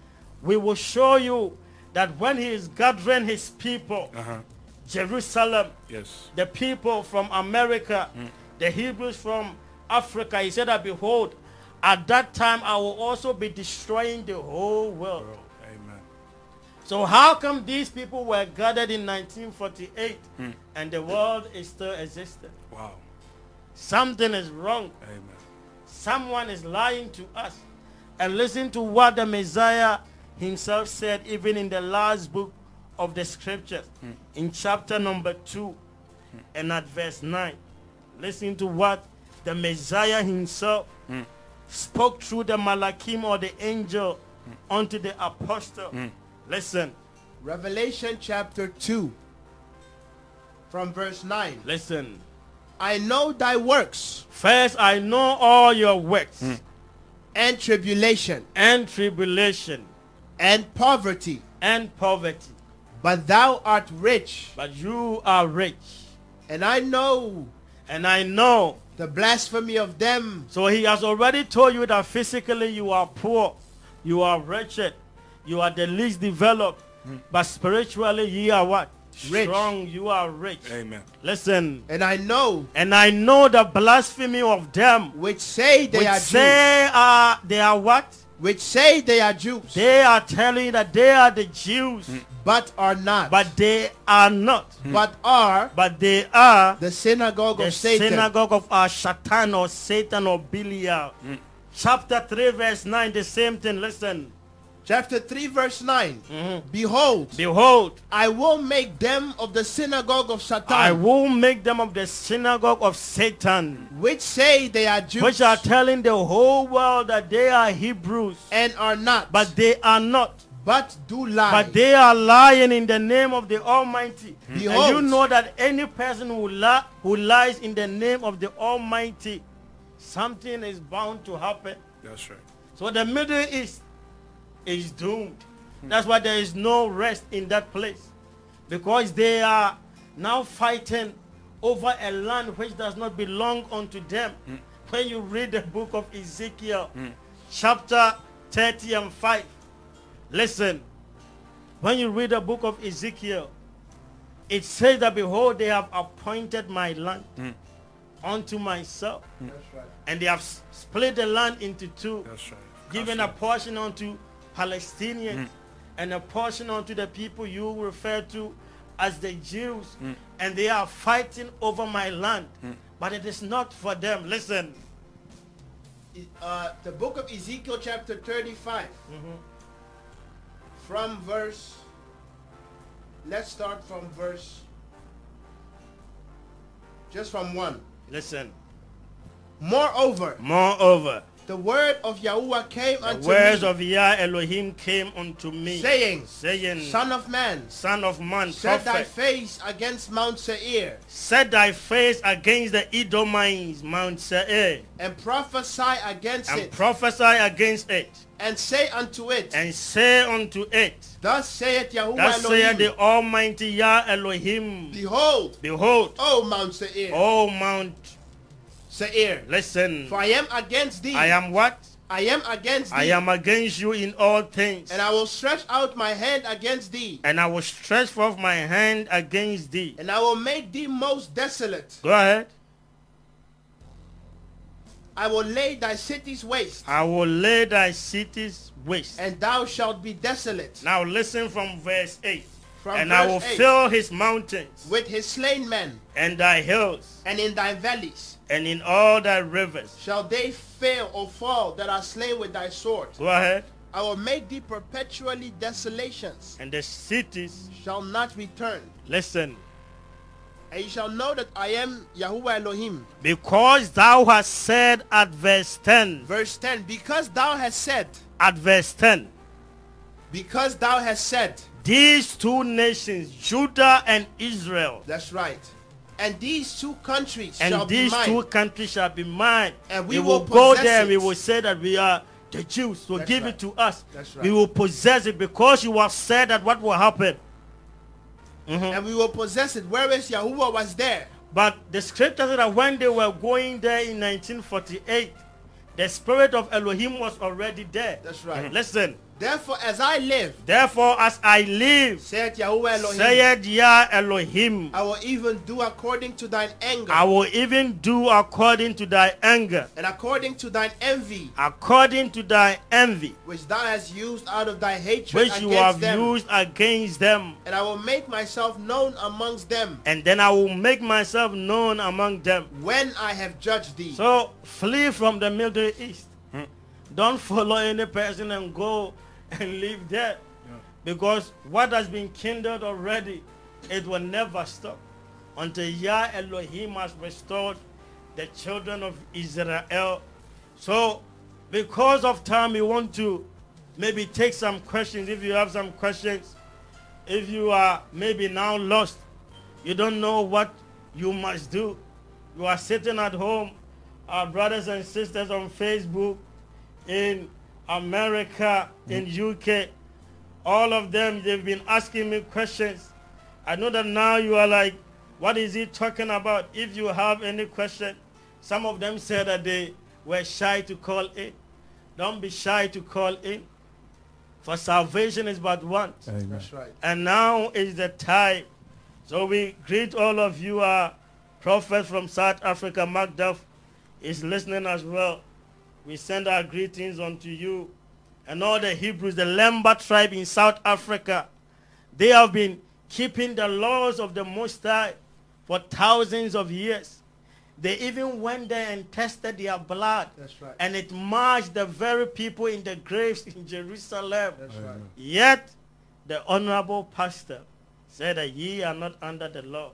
we will show you that when he is gathering his people, Uh-huh. Jerusalem, Yes. the people from America, the Hebrews from Africa, he said that behold, at that time I will also be destroying the whole world. Amen. So how come these people were gathered in 1948 hmm. and the world is still existing? Wow. Something is wrong. Amen. Someone is lying to us. And listen to what the Messiah himself said even in the last book of the scriptures hmm. in chapter number 2 hmm. and at verse 9. Listen to what the Messiah himself spoke through the Malachim or the angel hmm. unto the apostle. Hmm. Listen, Revelation chapter 2 from verse 9. listen. I know thy works First, I know all your works hmm. and tribulation and tribulation and poverty, and poverty. but thou art rich. But you are rich. And I know And I know. The blasphemy of them So he has already told you that physically you are poor. You are wretched. You are the least developed. Hmm. But spiritually you are what? Rich. Strong. You are rich. Amen. Listen. and I know And I know the blasphemy of them. which say they which are Jews, say are, they are what? Which say they are Jews, They are telling that they are the Jews. Hmm. but are not, But they are not. Hmm. but are But they are the synagogue the of Satan. The synagogue of our Satan or Satan or Belial. Hmm. Chapter 3 verse 9, the same thing. Listen. Chapter 3 verse 9. Mm-hmm. Behold, Behold, I will make them of the synagogue of Satan, I will make them of the synagogue of Satan, which say they are Jews which are telling the whole world that they are Hebrews, and are not, but they are not. but do lie. But they are lying in the name of the Almighty. And you know that any person who, li- who lies in the name of the Almighty, something is bound to happen. That's right. So the Middle East is doomed. That's why there is no rest in that place. Because they are now fighting over a land which does not belong unto them. Hmm. When you read the book of Ezekiel, hmm. chapter 30 and 5, listen. When you read the book of Ezekiel, it says that behold, they have appointed my land hmm. unto myself. And they have split the land into two That's right. given a portion unto Palestinians mm. and a portion unto the people you refer to as the Jews. Mm. And they are fighting over my land. Mm. But it is not for them. Listen. uh, the book of Ezekiel chapter 35 mm-hmm. from verse let's start from verse just from 1 Listen. moreover Moreover, the word of Yahuwah came the unto words me of Yah Elohim came unto me, saying saying, son of man Son of man, set thy face against Mount Seir set thy face against the Edomites, Mount Seir, and prophesy against and it prophesy against it, and say unto it and say unto it, thus saith Yahuwah Thus saith the Almighty Yah Elohim. behold Behold, O Mount Seir O Mount, Seir listen. for I am against thee I am what? I am against thee I am against you in all things. and I will stretch out my hand against thee And I will stretch forth my hand against thee. and I will make thee most desolate. Go ahead. I will lay thy cities waste, I will lay thy cities waste. and thou shalt be desolate. Now listen from verse 8. From and verse I will 8, fill his mountains with his slain men, and thy hills and in thy valleys and in all thy rivers. shall they fail or fall that are slain with thy sword. Go ahead. I will make thee perpetually desolations, And the cities, shall not return. listen, And you shall know that I am Yahuwah Elohim. because thou hast said at verse 10, Verse 10, because thou hast said, at verse 10, because thou hast said, these two nations, Judah and Israel, that's right. And these two countries and shall these be mine. two countries shall be mine. And we we will will go there. We will say that we are the Jews. So That's give right. it to us. That's We will possess it because you have said that what will happen. Mm-hmm. and we will possess it. Whereas Yahuwah was there. But the scripture said that when they were going there in 1948, the spirit of Elohim was already there. That's right. Mm-hmm. Listen. Therefore, as I live, Therefore, as I live, saith Yahuwah Elohim, saith Yah Elohim, I will even do according to thine anger I will even do according to thy anger, and according to thine envy, according to thy envy, which thou hast used out of thy hatred which against you have them. used against them. And I will make myself known amongst them And then I will make myself known among them. when I have judged thee. So flee from the Middle East. Hmm. Don't follow any person and go and live there. Because what has been kindled already, it will never stop until Yah Elohim has restored the children of Israel. So because of time, we want to maybe take some questions. If you have some questions, if you are maybe now lost, you don't know what you must do. You are sitting at home, our brothers and sisters on Facebook, in America, in mm. UK, all of them, they've been asking me questions. I know that now you are like, what is he talking about? If you have any question, some of them said that they were shy to call in. Don't be shy to call in. For salvation is but once. That's right. And now is the time. So we greet all of you. Our prophet from South Africa, Macduff, is listening as well. We send our greetings unto you and all the Hebrews, the Lemba tribe in South Africa. They have been keeping the laws of the Most High for thousands of years. They even went there and tested their blood. That's right. And it marched the very people in the graves in Jerusalem. That's right. Yet the honorable pastor said that ye are not under the law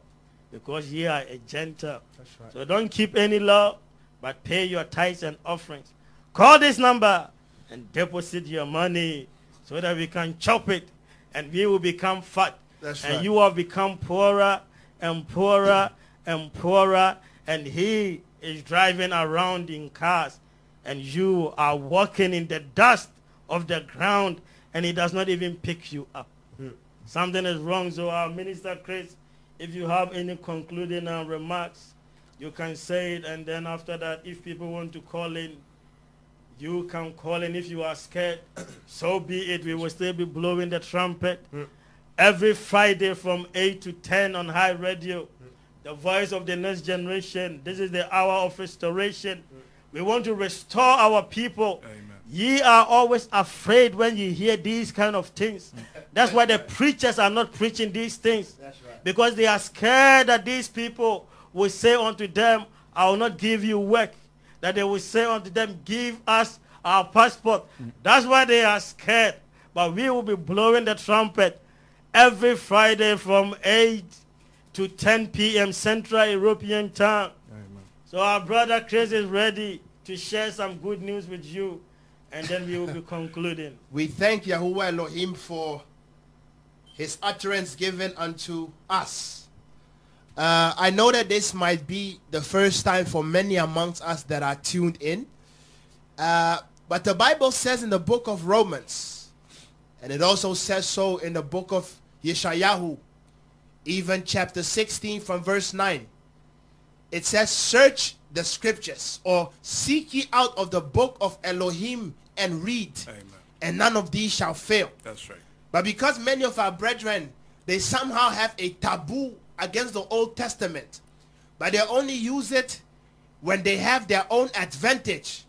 because ye are a Gentile. That's right. So don't keep any law, but pay your tithes and offerings. Call this number and deposit your money so that we can chop it and we will become fat. That's and right. you will become poorer and poorer and poorer. And he is driving around in cars and you are walking in the dust of the ground and he does not even pick you up. Something is wrong. So our minister Chris, if you have any concluding uh, remarks, you can say it. And then after that, if people want to call in, you can call in. If you are scared, so be it. We will still be blowing the trumpet mm. every Friday from 8 to 10 on Hi Radio. Mm. The voice of the next generation. This is the hour of restoration. Mm. We want to restore our people. Amen. Ye are always afraid when you hear these kind of things. That's why the preachers are not preaching these things. That's right. Because they are scared that these people will say unto them, I will not give you work. That they will say unto them, give us our passport. That's why they are scared. But we will be blowing the trumpet every Friday from 8 to 10 p.m. Central European time. So our brother Chris is ready to share some good news with you. And then we will be concluding. We thank Yahuwah Elohim for his utterance given unto us. Uh, I know that this might be the first time for many amongst us that are tuned in. Uh, but the Bible says in the book of Romans, and it also says so in the book of Yeshayahu, even chapter 16 from verse 9. It says, search the scriptures or seek ye out of the book of Elohim and read Amen. and none of these shall fail. That's right. But because many of our brethren, they somehow have a taboo against the Old Testament, but they only use it when they have their own advantage.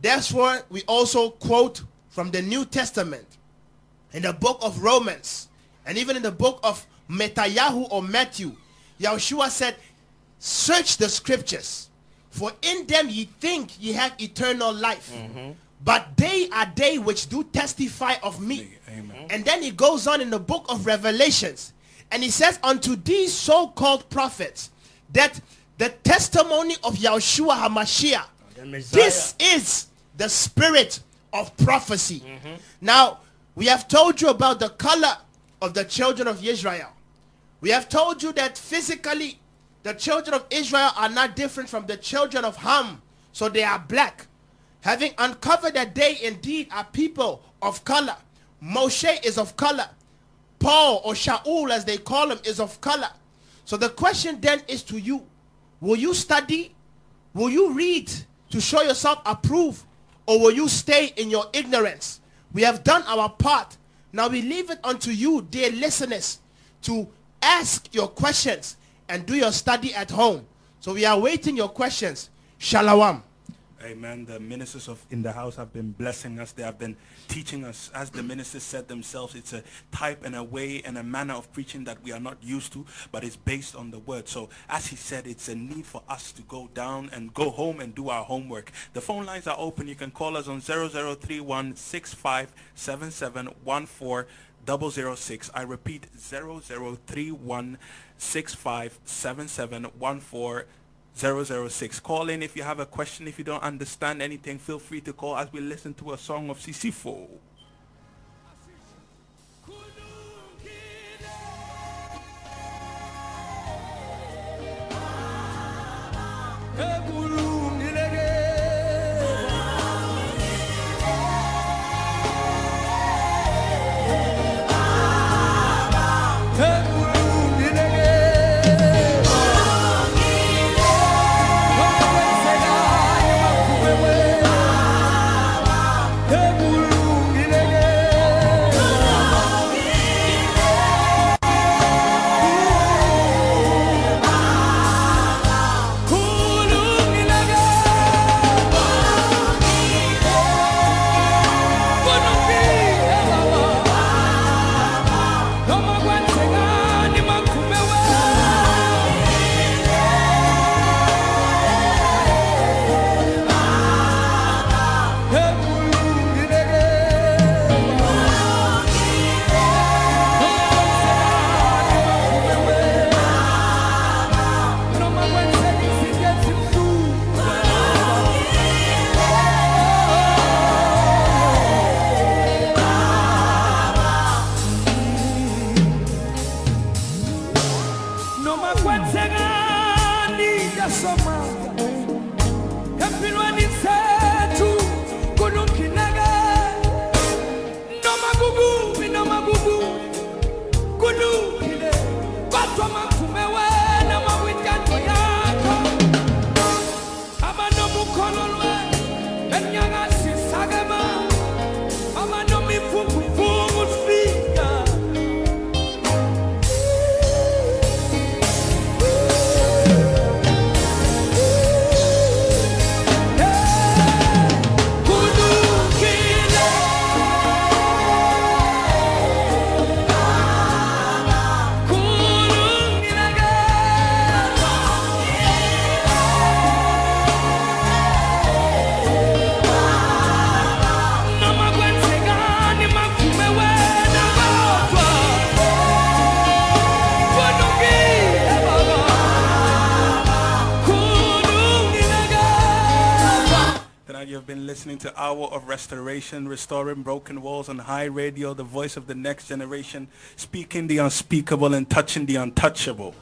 Therefore, we also quote from the New Testament in the book of Romans and even in the book of Metayahu or Matthew. Yahushua said, search the scriptures, for in them ye think ye have eternal life. Mm-hmm. But they are they which do testify of me. Amen. And then he goes on in the book of Revelations and he says, Unto these so called prophets, that the testimony of Yahushua HaMashiach, oh, this is the spirit of prophecy. Mm-hmm. Now, we have told you about the color of the children of Israel. We have told you that physically, the children of Israel are not different from the children of Ham. So they are black. Having uncovered that they indeed are people of color. Moshe is of color. Paul or Shaul as they call him is of color. So the question then is to you. Will you study? Will you read to show yourself approved? Or will you stay in your ignorance? We have done our part. Now we leave it unto you, dear listeners, to ask your questions and do your study at home. So we are waiting your questions. Shalom. Amen. The ministers of in the house have been blessing us. They have been teaching us, as the ministers said themselves, it's a type and a way and a manner of preaching that we are not used to, but it's based on the word. So as he said, it's a need for us to go down and go home and do our homework. The phone lines are open. You can call us on 0031 6577 006. I repeat 0031 6577 006. Call in if you have a question. If you don't understand anything, feel free to call as we listen to a song of Sisifo. Hey, Hour of Restoration, Restoring Broken Walls on Hi Radio, the voice of the next generation, speaking the unspeakable and touching the untouchable.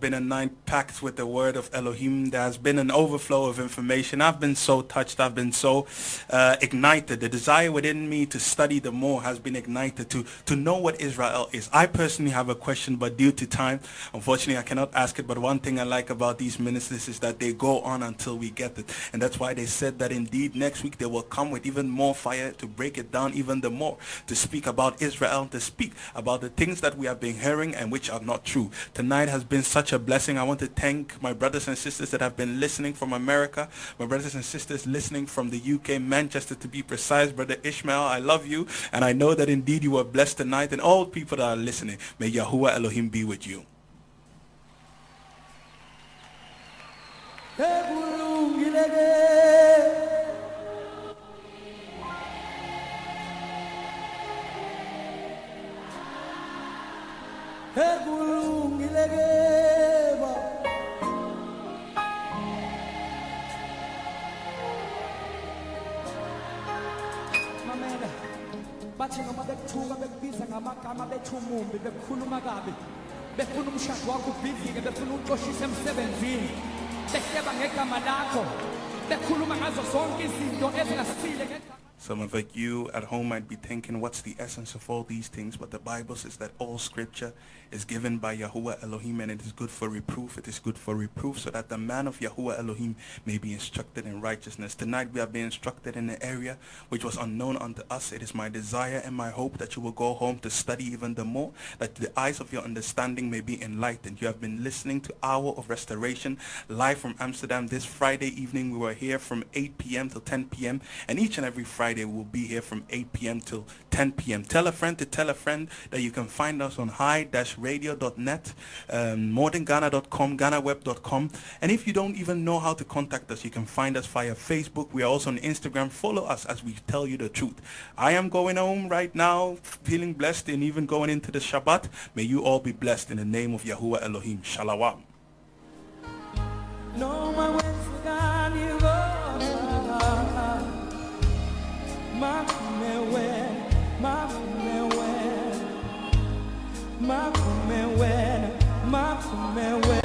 Been a night packed with the word of Elohim. There has been an overflow of information. I've been so touched. I've been so uh, ignited. The desire within me to study the more has been ignited to, to know what Israel is. I personally have a question, but due to time, unfortunately, I cannot ask it. But one thing I like about these ministers is that they go on until we get it. And that's why they said that indeed next week they will come with even more fire to break it down even the more, to speak about Israel, to speak about the things that we have been hearing and which are not true. Tonight has been such a blessing. I want to thank my brothers and sisters that have been listening from America, my brothers and sisters listening from the UK, Manchester to be precise. Brother Ishmael, I love you. And I know that indeed you were blessed tonight. And all people that are listening, may Yahuwah Elohim be with you. Ngamagama bethi umumbi bekukhuluma kabi befuna umshado wakho ubhidlike befuna ukuxoshisa emsebenzini behleba ngegama lakho bekhuluma ngazo zonke izinto ezingasile ngegama Some of you at home might be thinking, what's the essence of all these things? But the Bible says that all scripture is given by Yahuwah Elohim and it is good for reproof. It is good for reproof so that the man of Yahuwah Elohim may be instructed in righteousness. Tonight we are being instructed in an area which was unknown unto us. It is my desire and my hope that you will go home to study even the more, that the eyes of your understanding may be enlightened. You have been listening to Hour of Restoration live from Amsterdam this Friday evening. We were here from 8 p.m. till 10 p.m. and each and every Friday we'll be here from 8 p.m. till 10 p.m. Tell a friend to tell a friend that you can find us on hi-radio.net, um, modernghana.com, ghanaweb.com. And if you don't even know how to contact us, you can find us via Facebook. We are also on Instagram. Follow us as we tell you the truth. I am going home right now, feeling blessed and even going into the Shabbat. May you all be blessed in the name of Yahuwah Elohim. Shalom. kodwa makume wena